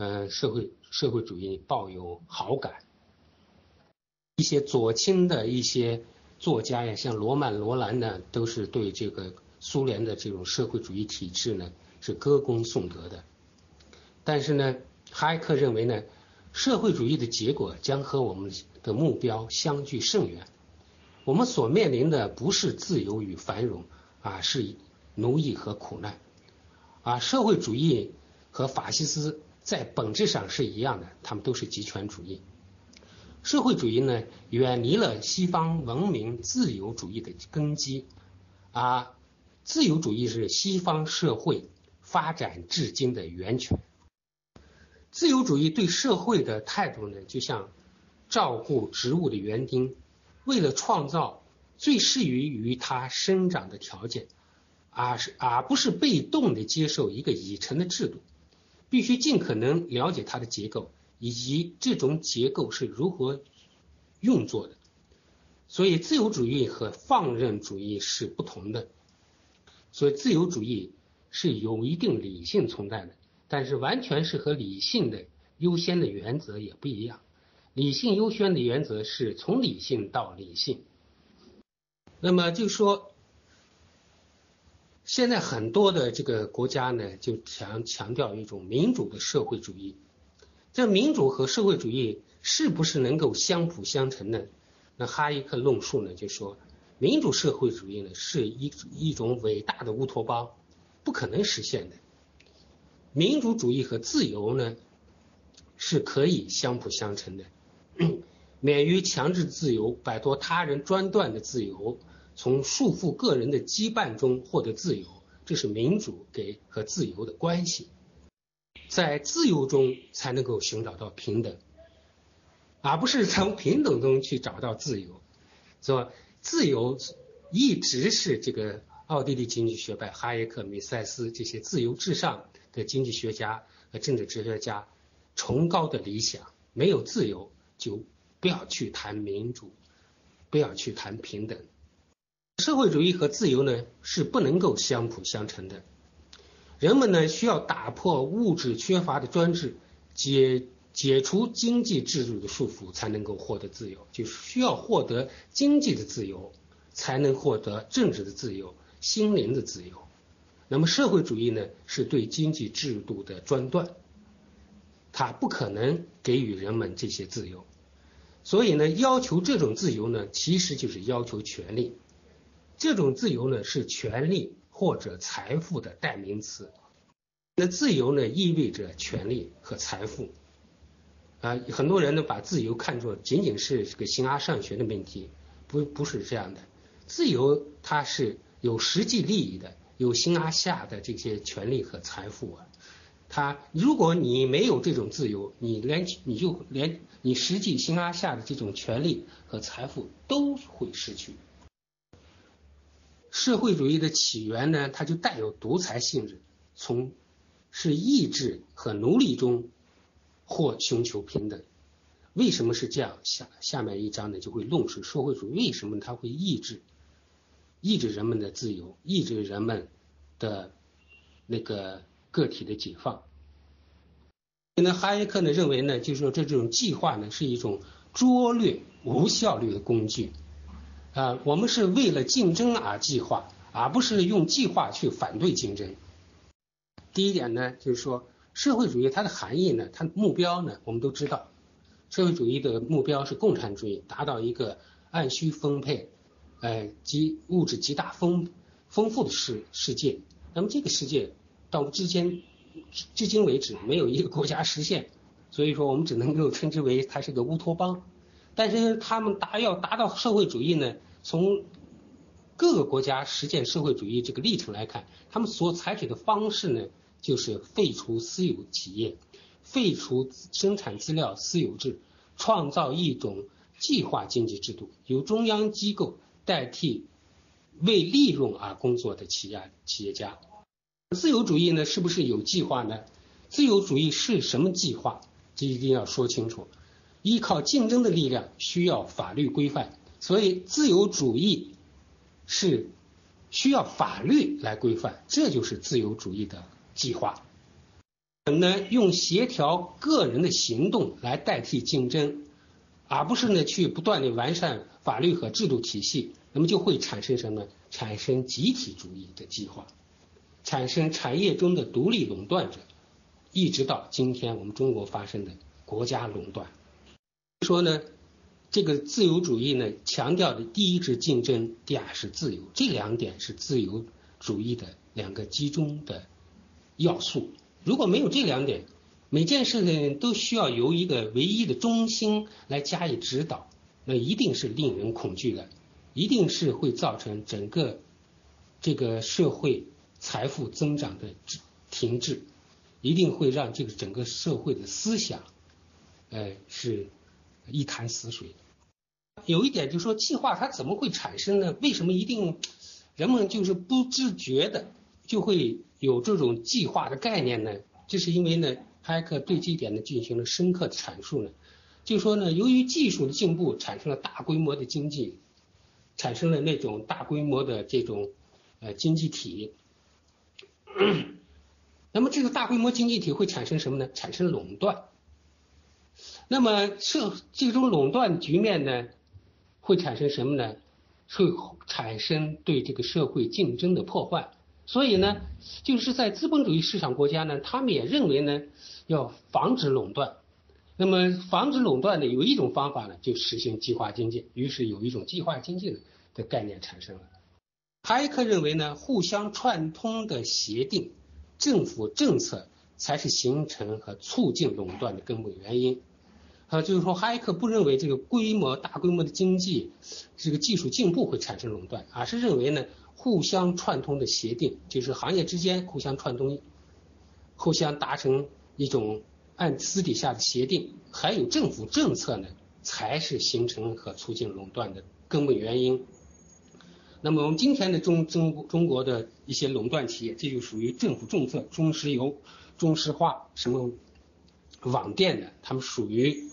呃，社会社会主义抱有好感，一些左倾的一些作家呀，像罗曼·罗兰呢，都是对这个苏联的这种社会主义体制呢是歌功颂德的。但是呢，哈耶克认为呢，社会主义的结果将和我们的目标相距甚远。我们所面临的不是自由与繁荣，啊，是奴役和苦难。啊，社会主义和法西斯。在本质上是一样的，他们都是极权主义。社会主义呢，远离了西方文明自由主义的根基，啊，自由主义是西方社会发展至今的源泉。自由主义对社会的态度呢，就像照顾植物的园丁，为了创造最适于于它生长的条件，而是而不是被动的接受一个已成的制度。必须尽可能了解它的结构，以及这种结构是如何运作的。所以，自由主义和放任主义是不同的。所以，自由主义是有一定理性存在的，但是完全是和理性的优先的原则也不一样。理性优先的原则是从理性到理性。那么就说。现在很多的这个国家呢，就强强调一种民主的社会主义。这民主和社会主义是不是能够相辅相成呢？那哈耶克论述呢，就说民主社会主义呢是一一种伟大的乌托邦，不可能实现的。民主主义和自由呢是可以相辅相成的，<clears throat> 免于强制自由，摆脱他人专断的自由。从束缚个人的羁绊中获得自由，这是民主给和自由的关系。在自由中才能够寻找到平等，而不是从平等中去找到自由。说自由一直是这个奥地利经济学派哈耶克、米塞斯这些自由至上的经济学家和政治哲学家崇高的理想。没有自由，就不要去谈民主，不要去谈平等。社会主义和自由呢是不能够相辅相成的。人们呢需要打破物质缺乏的专制，解解除经济制度的束缚，才能够获得自由。就是需要获得经济的自由，才能获得政治的自由、心灵的自由。那么社会主义呢是对经济制度的专断，它不可能给予人们这些自由。所以呢，要求这种自由呢，其实就是要求权利。这种自由呢，是权利或者财富的代名词。那自由呢，意味着权利和财富。啊，很多人呢，把自由看作仅仅是这个形而上学的问题，不不是这样的。自由它是有实际利益的，有新阿夏的这些权利和财富啊。他如果你没有这种自由，你连你就连你实际新阿夏的这种权利和财富都会失去。社会主义的起源呢，它就带有独裁性质，从是意志和奴隶中或寻求平等。为什么是这样？下下面一章呢就会论述社会主义为什么它会抑制抑制人们的自由，抑制人们的那个个体的解放。那哈耶克呢认为呢，就是说这种计划呢是一种拙劣无效率的工具啊，我们是为了竞争而计划，而不是用计划去反对竞争。第一点呢，就是说社会主义它的含义呢，它的目标呢，我们都知道。社会主义的目标是共产主义，达到一个按需分配，呃，极物质极大丰丰富的世世界。那么这个世界到至今至今为止没有一个国家实现，所以说我们只能够称之为它是个乌托邦。但是他们达要达到社会主义呢，从各个国家实践社会主义这个历程来看，他们所采取的方式呢，就是废除私有企业。废除生产资料私有制，创造一种计划经济制度，由中央机构代替为利润而工作的企业企业家。自由主义呢，是不是有计划呢？自由主义是什么计划？这一定要说清楚。依靠竞争的力量，需要法律规范，所以自由主义是需要法律来规范，这就是自由主义的计划。呢，用协调个人的行动来代替竞争，而不是呢去不断的完善法律和制度体系，那么就会产生什么？产生集体主义的计划，产生产业中的独立垄断者，一直到今天我们中国发生的国家垄断。说呢，这个自由主义呢强调的第一是竞争，第二是自由，这两点是自由主义的两个集中的要素。如果没有这两点，每件事情都需要由一个唯一的中心来加以指导，那一定是令人恐惧的，一定是会造成整个这个社会财富增长的停滞，一定会让这个整个社会的思想，呃，是一潭死水。有一点就是说，计划它怎么会产生呢？为什么一定人们就是不自觉的就会？有这种计划的概念呢，这是因为呢，哈耶克对这一点呢进行了深刻的阐述呢，就说呢，由于技术的进步，产生了大规模的经济，产生了那种大规模的这种呃经济体，<coughs> 那么这个大规模经济体会产生什么呢？产生垄断，那么社这种垄断局面呢，会产生什么呢？会产生对这个社会竞争的破坏。所以呢，就是在资本主义市场国家呢，他们也认为呢，要防止垄断。那么防止垄断呢有一种方法呢，就实行计划经济。于是有一种计划经济的的概念产生了。哈耶克认为呢，互相串通的协定、政府政策才是形成和促进垄断的根本原因。啊，就是说哈耶克不认为这个规模大规模的经济这个技术进步会产生垄断，而是认为呢。互相串通的协定，就是行业之间互相串通，互相达成一种按私底下的协定，还有政府政策呢，才是形成和促进垄断的根本原因。那么我们今天的中中中国的一些垄断企业，这就属于政府政策，中石油、中石化、什么网电的，他们属于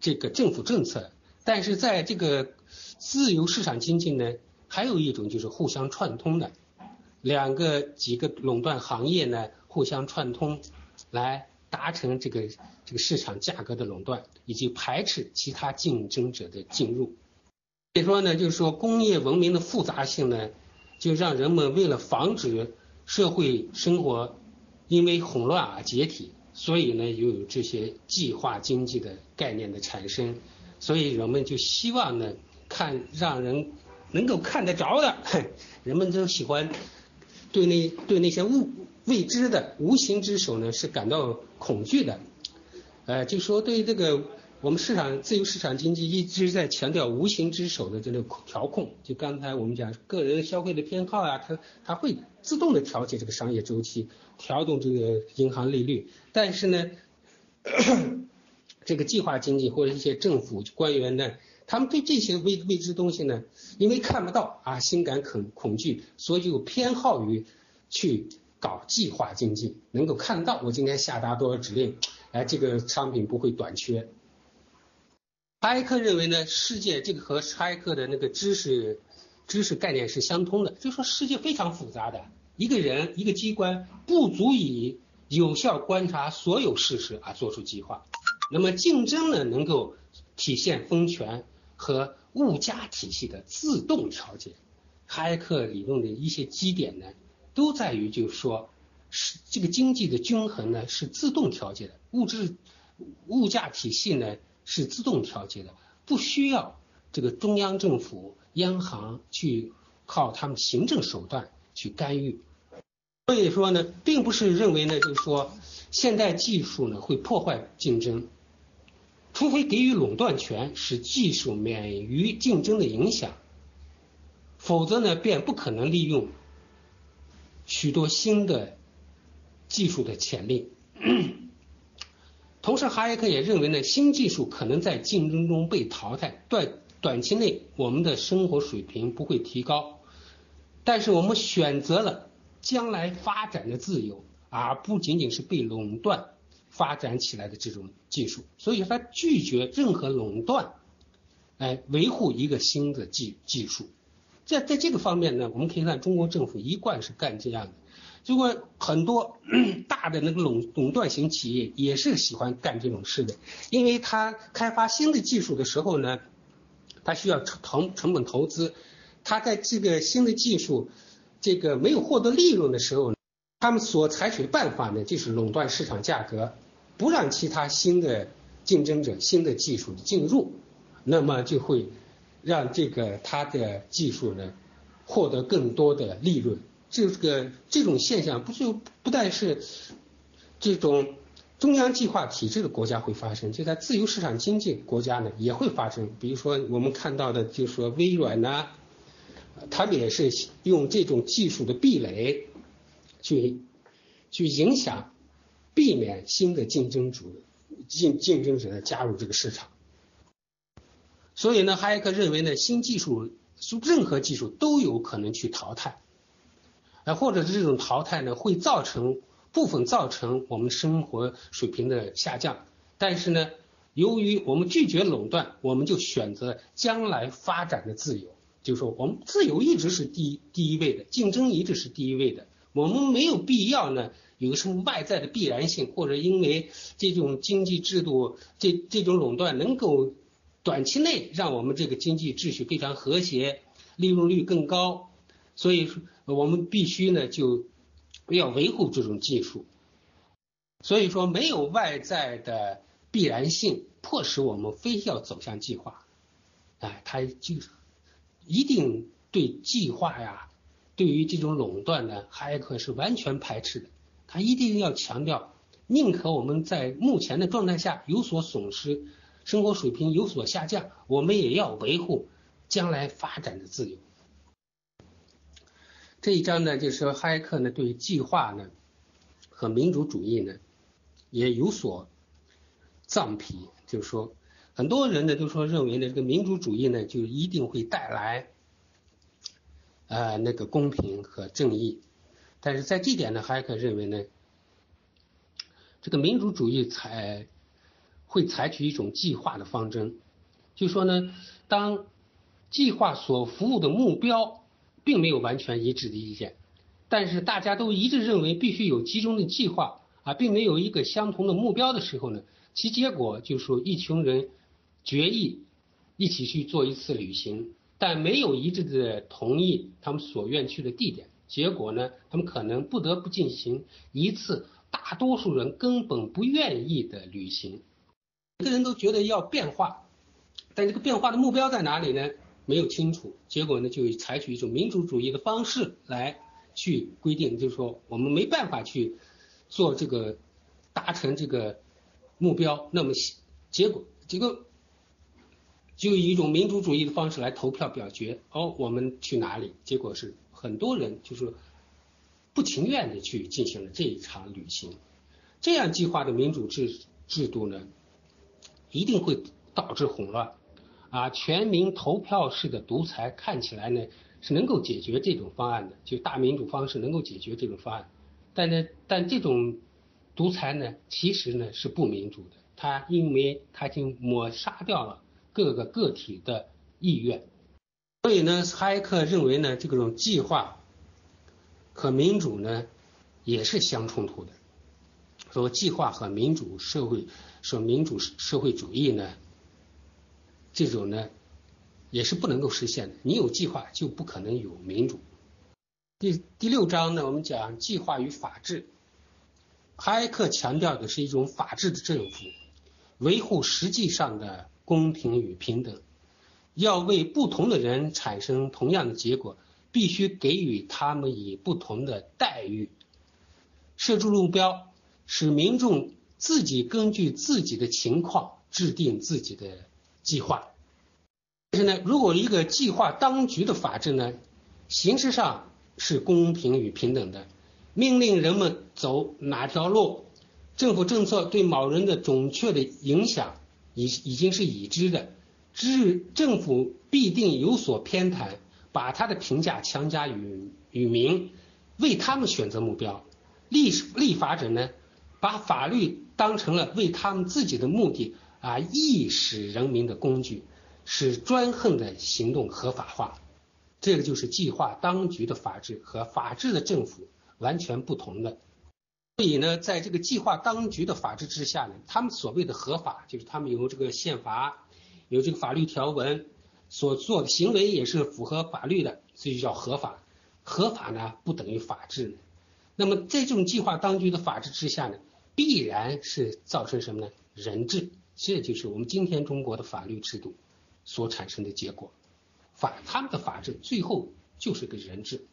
这个政府政策。但是在这个自由市场经济呢？还有一种就是互相串通的，两个几个垄断行业呢互相串通，来达成这个这个市场价格的垄断，以及排斥其他竞争者的进入。所以说呢，就是说工业文明的复杂性呢，就让人们为了防止社会生活因为混乱而解体，所以呢又有这些计划经济的概念的产生。所以人们就希望呢看让人。能够看得着的，<laughs> 人们都喜欢对那对那些物未知的无形之手呢是感到恐惧的，呃，就说对这个我们市场自由市场经济一直在强调无形之手的这个调控，就刚才我们讲个人消费的偏好啊，它它会自动的调节这个商业周期，调动这个银行利率。但是呢，<coughs> 这个计划经济或者一些政府官员呢，他们对这些未未知东西呢，因为看不到啊，心感恐恐惧，所以就偏好于去搞计划经济，能够看得到我今天下达多少指令，哎，这个商品不会短缺。哈耶克认为呢，世界这个和哈耶克的那个知识知识概念是相通的，就说世界非常复杂的，一个人一个机关不足以有效观察所有事实啊，做出计划。那么竞争呢，能够体现分权和物价体系的自动调节。哈耶克理论的一些基点呢，都在于就是说，是这个经济的均衡呢是自动调节的，物质物价体系呢。是自动调节的，不需要这个中央政府、央行去靠他们行政手段去干预。所以说呢，并不是认为呢，就是说现代技术呢会破坏竞争，除非给予垄断权，使技术免于竞争的影响，否则呢，便不可能利用许多新的技术的潜力。同时，哈耶克也认为呢，新技术可能在竞争中被淘汰，短短期内我们的生活水平不会提高，但是我们选择了将来发展的自由，而不仅仅是被垄断发展起来的这种技术，所以他拒绝任何垄断，来维护一个新的技技术。在在这个方面呢，我们可以看中国政府一贯是干这样的。结果很多 <coughs> 大的那个垄垄断型企业也是喜欢干这种事的，因为他开发新的技术的时候呢，他需要成成本投资，他在这个新的技术这个没有获得利润的时候，他们所采取的办法呢，就是垄断市场价格，不让其他新的竞争者、新的技术进入，那么就会让这个他的技术呢获得更多的利润。这个这种现象不就不但是这种中央计划体制的国家会发生，就在自由市场经济国家呢也会发生。比如说我们看到的，就是说微软呐，他们也是用这种技术的壁垒去去影响，避免新的竞争者竞竞争者加入这个市场。所以呢，哈耶克认为呢，新技术任何技术都有可能去淘汰。啊或者是这种淘汰呢，会造成部分造成我们生活水平的下降。但是呢，由于我们拒绝垄断，我们就选择将来发展的自由。就是说，我们自由一直是第一第一位的，竞争一直是第一位的。我们没有必要呢，有什么外在的必然性，或者因为这种经济制度这这种垄断能够短期内让我们这个经济秩序非常和谐，利润率更高。所以说。我们必须呢，就要维护这种技术。所以说，没有外在的必然性迫使我们非要走向计划。哎，他就一定对计划呀，对于这种垄断呢，哈耶克是完全排斥的。他一定要强调，宁可我们在目前的状态下有所损失，生活水平有所下降，我们也要维护将来发展的自由。这一章呢，就是说哈耶克呢对于计划呢和民主主义呢也有所藏皮，就是说很多人呢都说认为呢这个民主主义呢就一定会带来呃那个公平和正义，但是在这点呢哈耶克认为呢这个民主主义采会采取一种计划的方针，就说呢当计划所服务的目标。并没有完全一致的意见，但是大家都一致认为必须有集中的计划啊，并没有一个相同的目标的时候呢，其结果就是说一群人决议一起去做一次旅行，但没有一致的同意他们所愿去的地点，结果呢，他们可能不得不进行一次大多数人根本不愿意的旅行。每个人都觉得要变化，但这个变化的目标在哪里呢？没有清楚，结果呢就采取一种民主主义的方式来去规定，就是说我们没办法去做这个达成这个目标，那么结果结果就以一种民主主义的方式来投票表决，哦，我们去哪里？结果是很多人就是不情愿的去进行了这一场旅行。这样计划的民主制制度呢，一定会导致混乱。啊，全民投票式的独裁看起来呢是能够解决这种方案的，就大民主方式能够解决这种方案。但呢，但这种独裁呢，其实呢是不民主的。它因为它已经抹杀掉了各个个体的意愿，所以呢，哈耶克认为呢，这种计划和民主呢也是相冲突的。说计划和民主社会，说民主社会主义呢，这种呢也是不能够实现的。你有计划就不可能有民主。第第六章呢，我们讲计划与法治。哈耶克强调的是一种法治的政府。维护实际上的公平与平等，要为不同的人产生同样的结果，必须给予他们以不同的待遇。设置目标，使民众自己根据自己的情况制定自己的计划。但是呢，如果一个计划当局的法治呢，形式上是公平与平等的，命令人们走哪条路。政府政策对某人的准确的影响已已经是已知的，知政府必定有所偏袒，把他的评价强加于于民，为他们选择目标。立立法者呢，把法律当成了为他们自己的目的啊，意使人民的工具，使专横的行动合法化。这个就是计划当局的法治和法治的政府完全不同的。所以呢，在这个计划当局的法治之下呢，他们所谓的合法，就是他们有这个宪法，有这个法律条文，所做的行为也是符合法律的，所以叫合法。合法呢不等于法治。那么在这种计划当局的法治之下呢，必然是造成什么呢？人治，这就是我们今天中国的法律制度所产生的结果。法他们的法治最后就是个人治。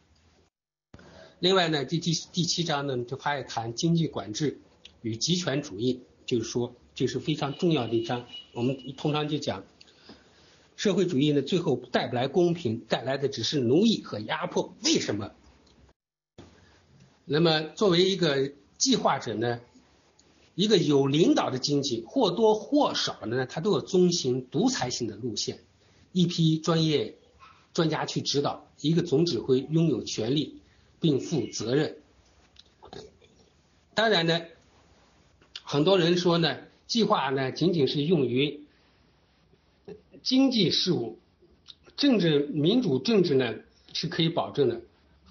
另外呢，第第第七章呢，就还谈经济管制与集权主义，就是说这是非常重要的一章。我们通常就讲，社会主义呢，最后带不来公平，带来的只是奴役和压迫。为什么？那么作为一个计划者呢，一个有领导的经济，或多或少的呢，他都要遵循独裁性的路线，一批专业专家去指导，一个总指挥拥有权力。并负责任。当然呢，很多人说呢，计划呢仅仅是用于经济事务，政治民主政治呢是可以保证的。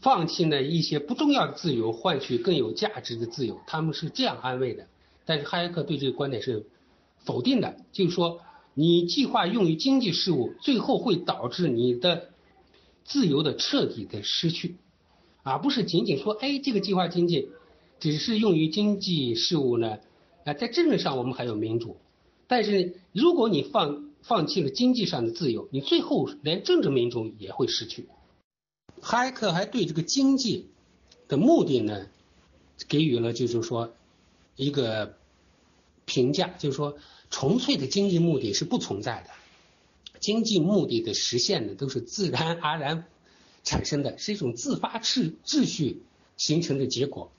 放弃呢一些不重要的自由，换取更有价值的自由，他们是这样安慰的。但是哈耶克对这个观点是否定的，就是说，你计划用于经济事务，最后会导致你的自由的彻底的失去。而不是仅仅说，哎，这个计划经济只是用于经济事务呢？啊，在政治上我们还有民主，但是如果你放放弃了经济上的自由，你最后连政治民主也会失去。哈耶克还对这个经济的目的呢，给予了就是说一个评价，就是说纯粹的经济目的是不存在的，经济目的的实现呢都是自然而然。产生的是一种自发秩秩序形成的结果，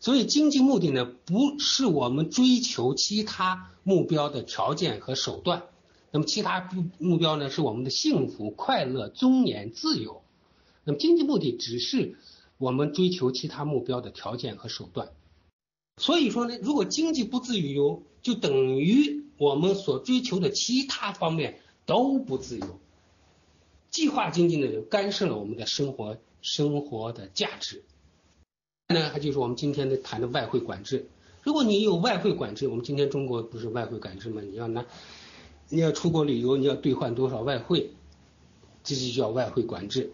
所以经济目的呢，不是我们追求其他目标的条件和手段。那么其他目目标呢，是我们的幸福、快乐、尊严、自由。那么经济目的只是我们追求其他目标的条件和手段。所以说呢，如果经济不自由，就等于我们所追求的其他方面都不自由。计划经济呢，就干涉了我们的生活生活的价值。那，还就是我们今天的谈的外汇管制。如果你有外汇管制，我们今天中国不是外汇管制吗？你要拿，你要出国旅游，你要兑换多少外汇，这就叫外汇管制。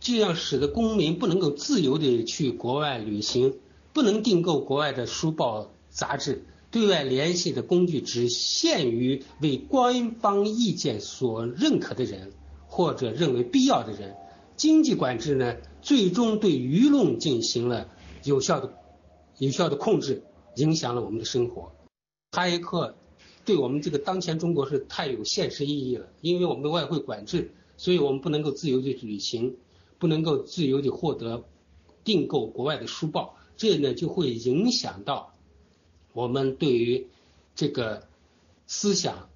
这样使得公民不能够自由的去国外旅行，不能订购国外的书报杂志，对外联系的工具只限于为官方意见所认可的人。或者认为必要的人，经济管制呢，最终对舆论进行了有效的、有效的控制，影响了我们的生活。哈耶克对我们这个当前中国是太有现实意义了，因为我们的外汇管制，所以我们不能够自由的旅行，不能够自由的获得订购国外的书报，这呢就会影响到我们对于这个思想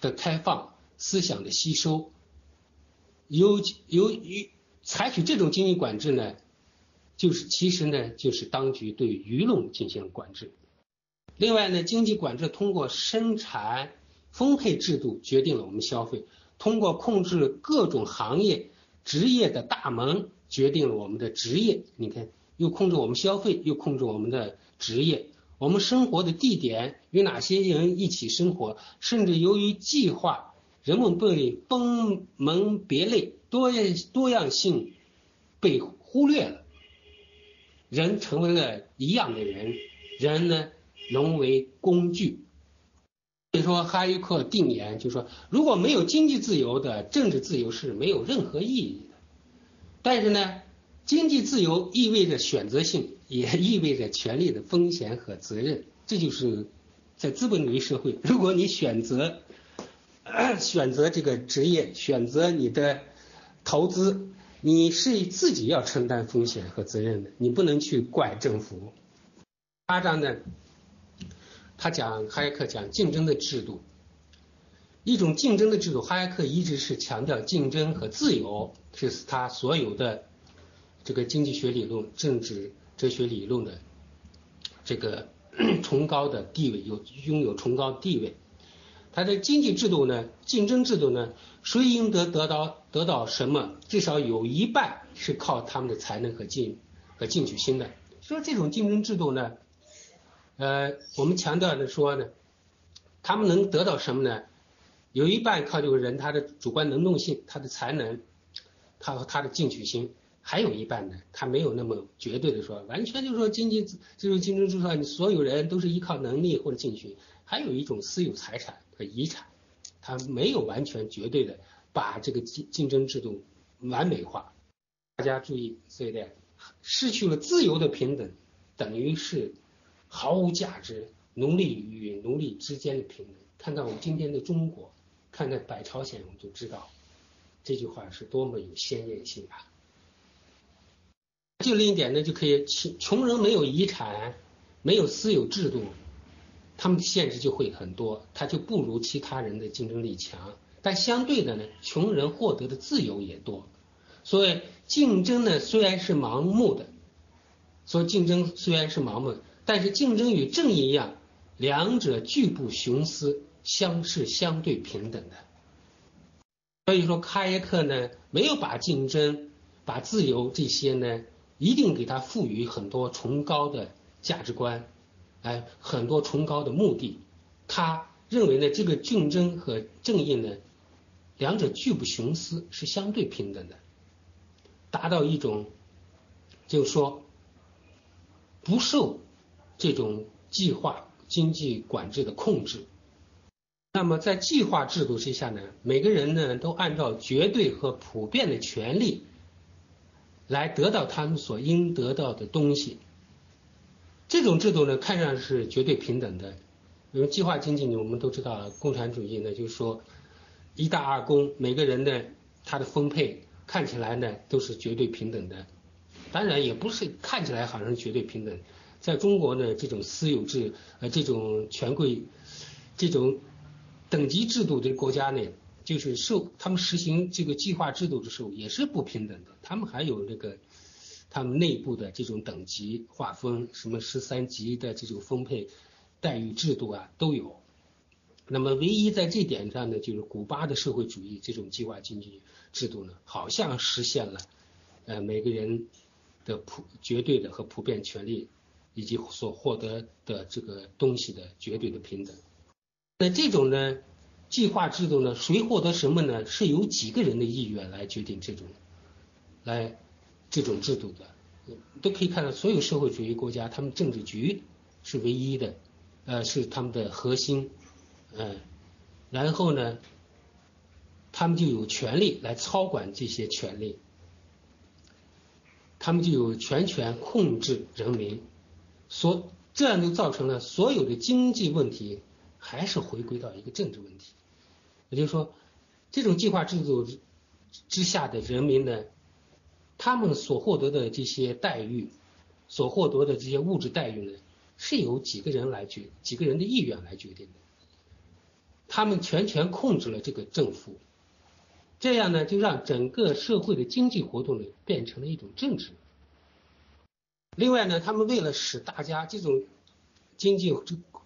的开放、思想的吸收。由由于采取这种经济管制呢，就是其实呢就是当局对舆论进行管制。另外呢，经济管制通过生产分配制度决定了我们消费，通过控制各种行业职业的大门决定了我们的职业。你看，又控制我们消费，又控制我们的职业。我们生活的地点与哪些人一起生活，甚至由于计划，人们被分门别类，多样多样性被忽略了，人成为了一样的人，人呢？沦为工具，所以说哈耶克定言就是说，如果没有经济自由的政治自由是没有任何意义的。但是呢，经济自由意味着选择性，也意味着权利的风险和责任。这就是在资本主义社会，如果你选择 <clears throat> 选择这个职业，选择你的投资，你是自己要承担风险和责任的，你不能去怪政府。夸张呢。他讲哈耶克讲竞争的制度，一种竞争的制度。哈耶克一直是强调竞争和自由，是他所有的这个经济学理论、政治哲学理论的这个 <clears throat> 崇高的地位，有拥有崇高地位。他的经济制度呢，竞争制度呢，谁应得得到得到什么，至少有一半是靠他们的才能和进和进取心的。说这种竞争制度呢。呃，我们强调的说呢，他们能得到什么呢？有一半靠这个人他的主观能动性，他的才能，他和他的进取心；还有一半呢，他没有那么绝对的说，完全就是说经济这种竞争制度上，你所有人都是依靠能力或者进取。还有一种私有财产和遗产，他没有完全绝对的把这个竞竞争制度完美化。大家注意，所以呢，失去了自由的平等，等于是。毫无价值，奴隶与奴隶之间的平等。看到我们今天的中国，看看百朝鲜，我们就知道这句话是多么有先验性啊！就另一点呢，就可以穷穷人没有遗产，没有私有制度，他们的限制就会很多，他就不如其他人的竞争力强。但相对的呢，穷人获得的自由也多。所以竞争呢，虽然是盲目的，说竞争虽然是盲目。但是竞争与正义一样，两者俱不徇私，相是相对平等的。所以说，开耶克呢没有把竞争、把自由这些呢，一定给他赋予很多崇高的价值观，哎，很多崇高的目的。他认为呢，这个竞争和正义呢，两者俱不徇私，是相对平等的，达到一种，就是说不受。这种计划经济管制的控制，那么在计划制度之下呢，每个人呢都按照绝对和普遍的权利来得到他们所应得到的东西。这种制度呢，看上去是绝对平等的。因为计划经济呢，我们都知道，共产主义呢就是说一大二公，每个人呢他的分配看起来呢都是绝对平等的。当然也不是看起来好像是绝对平等。在中国呢，这种私有制，呃，这种权贵，这种等级制度的国家呢，就是受他们实行这个计划制度的时候也是不平等的。他们还有这个他们内部的这种等级划分，什么十三级的这种分配待遇制度啊都有。那么唯一在这点上呢，就是古巴的社会主义这种计划经济制度呢，好像实现了呃每个人的普绝对的和普遍权利。以及所获得的这个东西的绝对的平等。那这种呢，计划制度呢，谁获得什么呢？是由几个人的意愿来决定这种，来这种制度的。都可以看到，所有社会主义国家，他们政治局是唯一的，呃，是他们的核心，嗯，然后呢，他们就有权利来操管这些权利，他们就有全权控制人民。所这样就造成了所有的经济问题，还是回归到一个政治问题，也就是说，这种计划制度之下的人民呢，他们所获得的这些待遇，所获得的这些物质待遇呢，是由几个人来决，几个人的意愿来决定的，他们全权控制了这个政府，这样呢，就让整个社会的经济活动呢，变成了一种政治。另外呢，他们为了使大家这种经济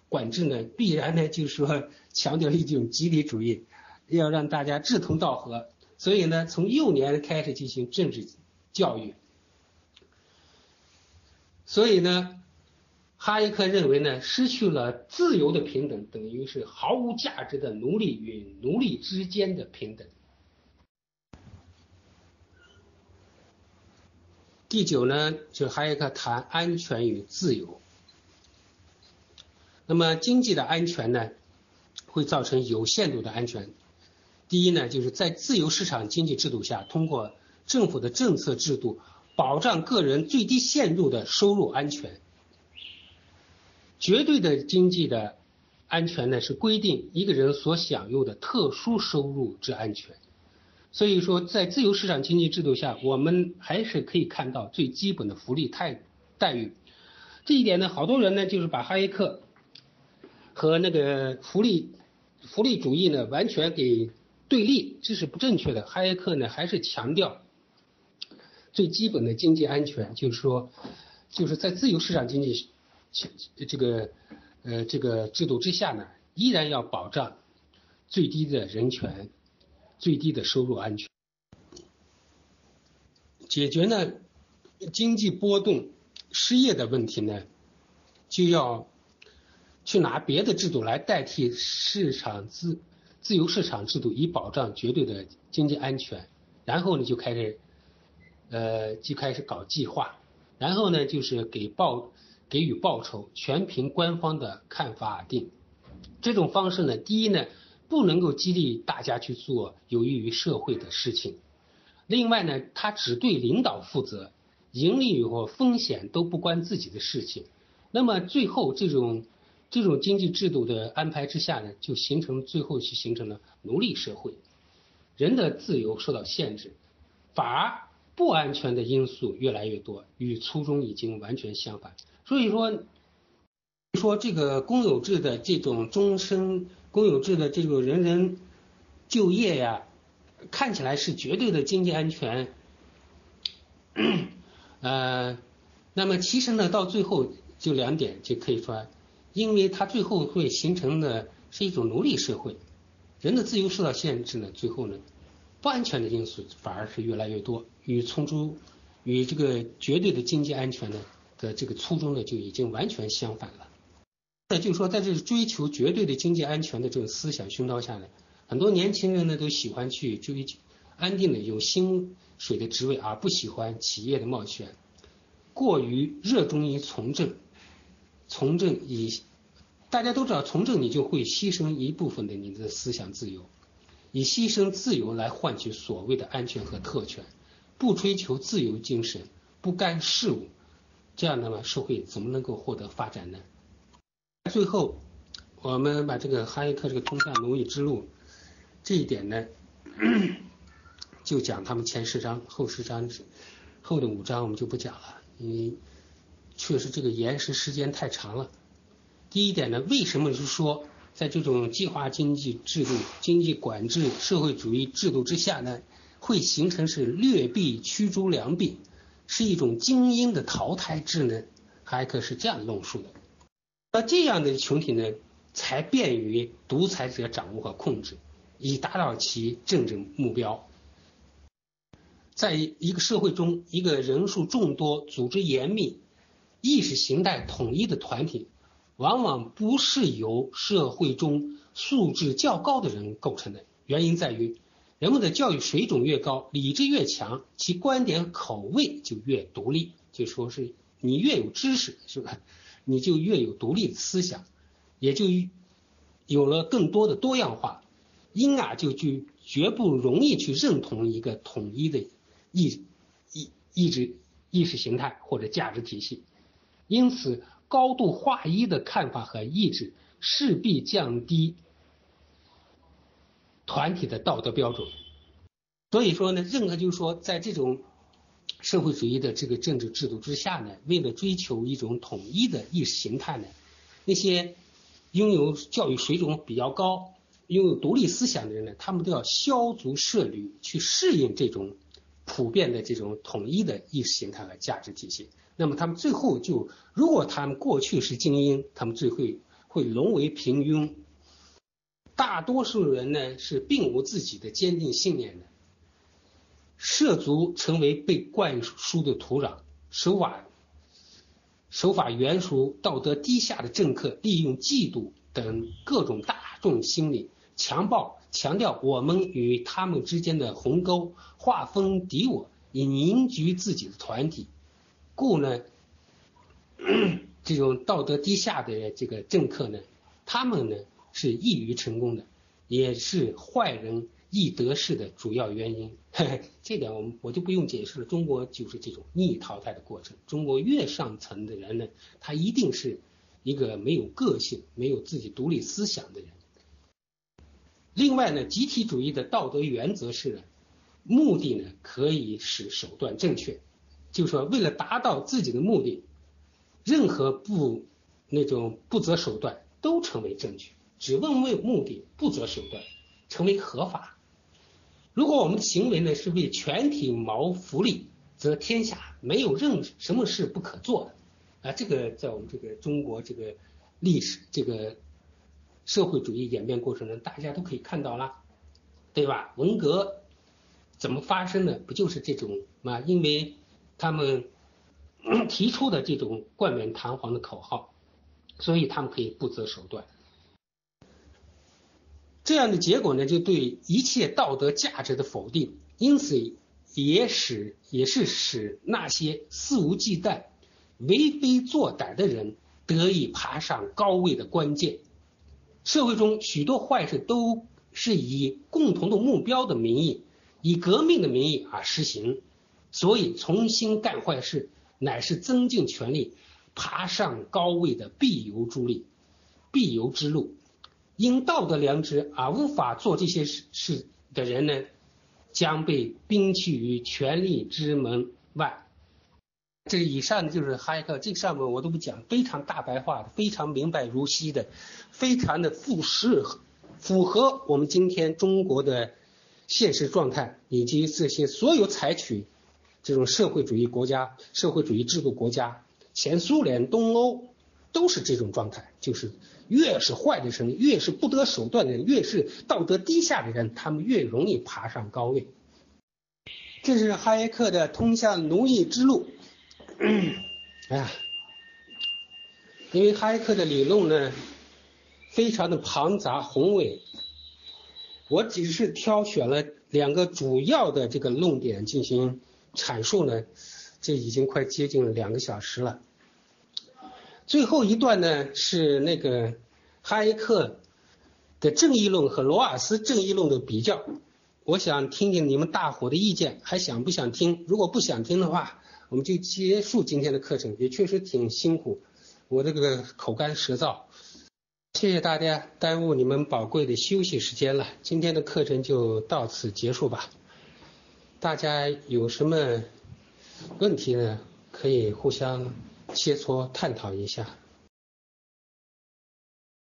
管制呢，必然呢就是说强调一种集体主义，要让大家志同道合，所以呢，从幼年开始进行政治教育。所以呢，哈耶克认为呢，失去了自由的平等，等于是毫无价值的奴隶与奴隶之间的平等。第九呢，就哈耶克谈安全与自由。那么经济的安全呢，会造成有限度的安全。第一呢，就是在自由市场经济制度下，通过政府的政策制度保障个人最低限度的收入安全。绝对的经济的安全呢，是规定一个人所享有的特殊收入之安全。所以说，在自由市场经济制度下，我们还是可以看到最基本的福利待待遇。这一点呢，好多人呢就是把哈耶克和那个福利福利主义呢完全给对立，这是不正确的。哈耶克呢还是强调最基本的经济安全，就是说，就是在自由市场经济这个呃这个制度之下呢，依然要保障最低的人权。最低的收入安全，解决呢经济波动、失业的问题呢，就要去拿别的制度来代替市场自自由市场制度，以保障绝对的经济安全。然后呢就开始，呃就开始搞计划，然后呢就是给报给予报酬，全凭官方的看法而定。这种方式呢，第一呢。不能够激励大家去做有益于社会的事情。另外呢，他只对领导负责，盈利或风险都不关自己的事情。那么最后这种这种经济制度的安排之下呢，就形成最后是形成了奴隶社会，人的自由受到限制，反而不安全的因素越来越多，与初衷已经完全相反。所以说，说这个公有制的这种终身。公有制的这种人人就业呀，看起来是绝对的经济安全，<clears throat> 呃，那么其实呢，到最后就两点就可以说，因为它最后会形成的是一种奴隶社会，人的自由受到限制呢，最后呢，不安全的因素反而是越来越多，与从中与这个绝对的经济安全呢的这个初衷呢就已经完全相反了。那就是说，在这追求绝对的经济安全的这种思想熏陶下呢，很多年轻人呢都喜欢去追求安定的有薪水的职位，而不喜欢企业的冒险，过于热衷于从政。从政以大家都知道，从政你就会牺牲一部分的你的思想自由，以牺牲自由来换取所谓的安全和特权，不追求自由精神，不干事务，这样的话社会怎么能够获得发展呢？最后，我们把这个哈耶克这个通向奴役之路这一点呢，<coughs> 就讲他们前十章，后十章后的五章我们就不讲了，因为确实这个延时时间太长了。第一点呢，为什么是说在这种计划经济制度、经济管制、社会主义制度之下呢，会形成是劣币驱逐良币，是一种精英的淘汰制呢？还可是这样论述的。那这样的群体呢，才便于独裁者掌握和控制，以达到其政治目标。在一个社会中，一个人数众多、组织严密、意识形态统一的团体，往往不是由社会中素质较高的人构成的。原因在于，人们的教育水准越高，理智越强，其观点口味就越独立。就说是你越有知识，是吧？你就越有独立的思想，也就有了更多的多样化，因而就就绝不容易去认同一个统一的意意意志意识形态或者价值体系。因此，高度划一的看法和意志，势必降低团体的道德标准。所以说呢，任何就是说，在这种社会主义的这个政治制度之下呢，为了追求一种统一的意识形态呢，那些拥有教育水准比较高、拥有独立思想的人呢，他们都要削足适履去适应这种普遍的这种统一的意识形态和价值体系。那么他们最后就，如果他们过去是精英，他们最后会沦为平庸。大多数人呢是并无自己的坚定信念的，涉足成为被灌输的土壤，手法手法圆熟、道德低下的政客，利用嫉妒等各种大众心理，强暴强调我们与他们之间的鸿沟，划分敌我，以凝聚自己的团体。故呢，这种道德低下的这个政客呢，他们呢是易于成功的，也是坏人易得势的主要原因。这点我们我就不用解释了。中国就是这种逆淘汰的过程。中国越上层的人呢，他一定是一个没有个性、没有自己独立思想的人。另外呢，集体主义的道德原则是呢，目的呢可以使手段正确。就是说，为了达到自己的目的，任何不那种不择手段都成为正确。只问为目的，不择手段，成为合法。如果我们的行为呢是为全体谋福利，则天下没有任什么事不可做的。啊，这个在我们这个中国这个历史这个社会主义演变过程中，大家都可以看到了，对吧？文革怎么发生的？不就是这种嘛？因为他们提出的这种冠冕堂皇的口号，所以他们可以不择手段。这样的结果呢，就对一切道德价值的否定，因此也使也是使那些肆无忌惮、为非作歹的人得以爬上高位的关键。社会中许多坏事都是以共同的目标的名义，以革命的名义而实行。所以，重新干坏事乃是增进权力、爬上高位的必由助力。必由之路，因道德良知而无法做这些事事的人呢，将被摒弃于权力之门外。这以上就是哈耶克，这个上面我都不讲，非常大白话的，非常明白如昔的，非常的符适符合我们今天中国的现实状态，以及这些所有采取。这种社会主义国家、社会主义制度国家，前苏联、东欧都是这种状态，就是越是坏的人，越是不得手段的人，越是道德低下的人，他们越容易爬上高位。这是哈耶克的通向奴役之路。<coughs> 哎呀，因为哈耶克的理论呢，非常的庞杂宏伟，我只是挑选了两个主要的这个论点进行。阐述呢，这已经快接近了两个小时了。最后一段呢是那个哈耶克的正义论和罗尔斯正义论的比较。我想听听你们大伙的意见，还想不想听？如果不想听的话，我们就结束今天的课程。也确实挺辛苦，我这个口干舌燥。谢谢大家耽误你们宝贵的休息时间了。今天的课程就到此结束吧。大家有什么问题呢？可以互相切磋探讨一下。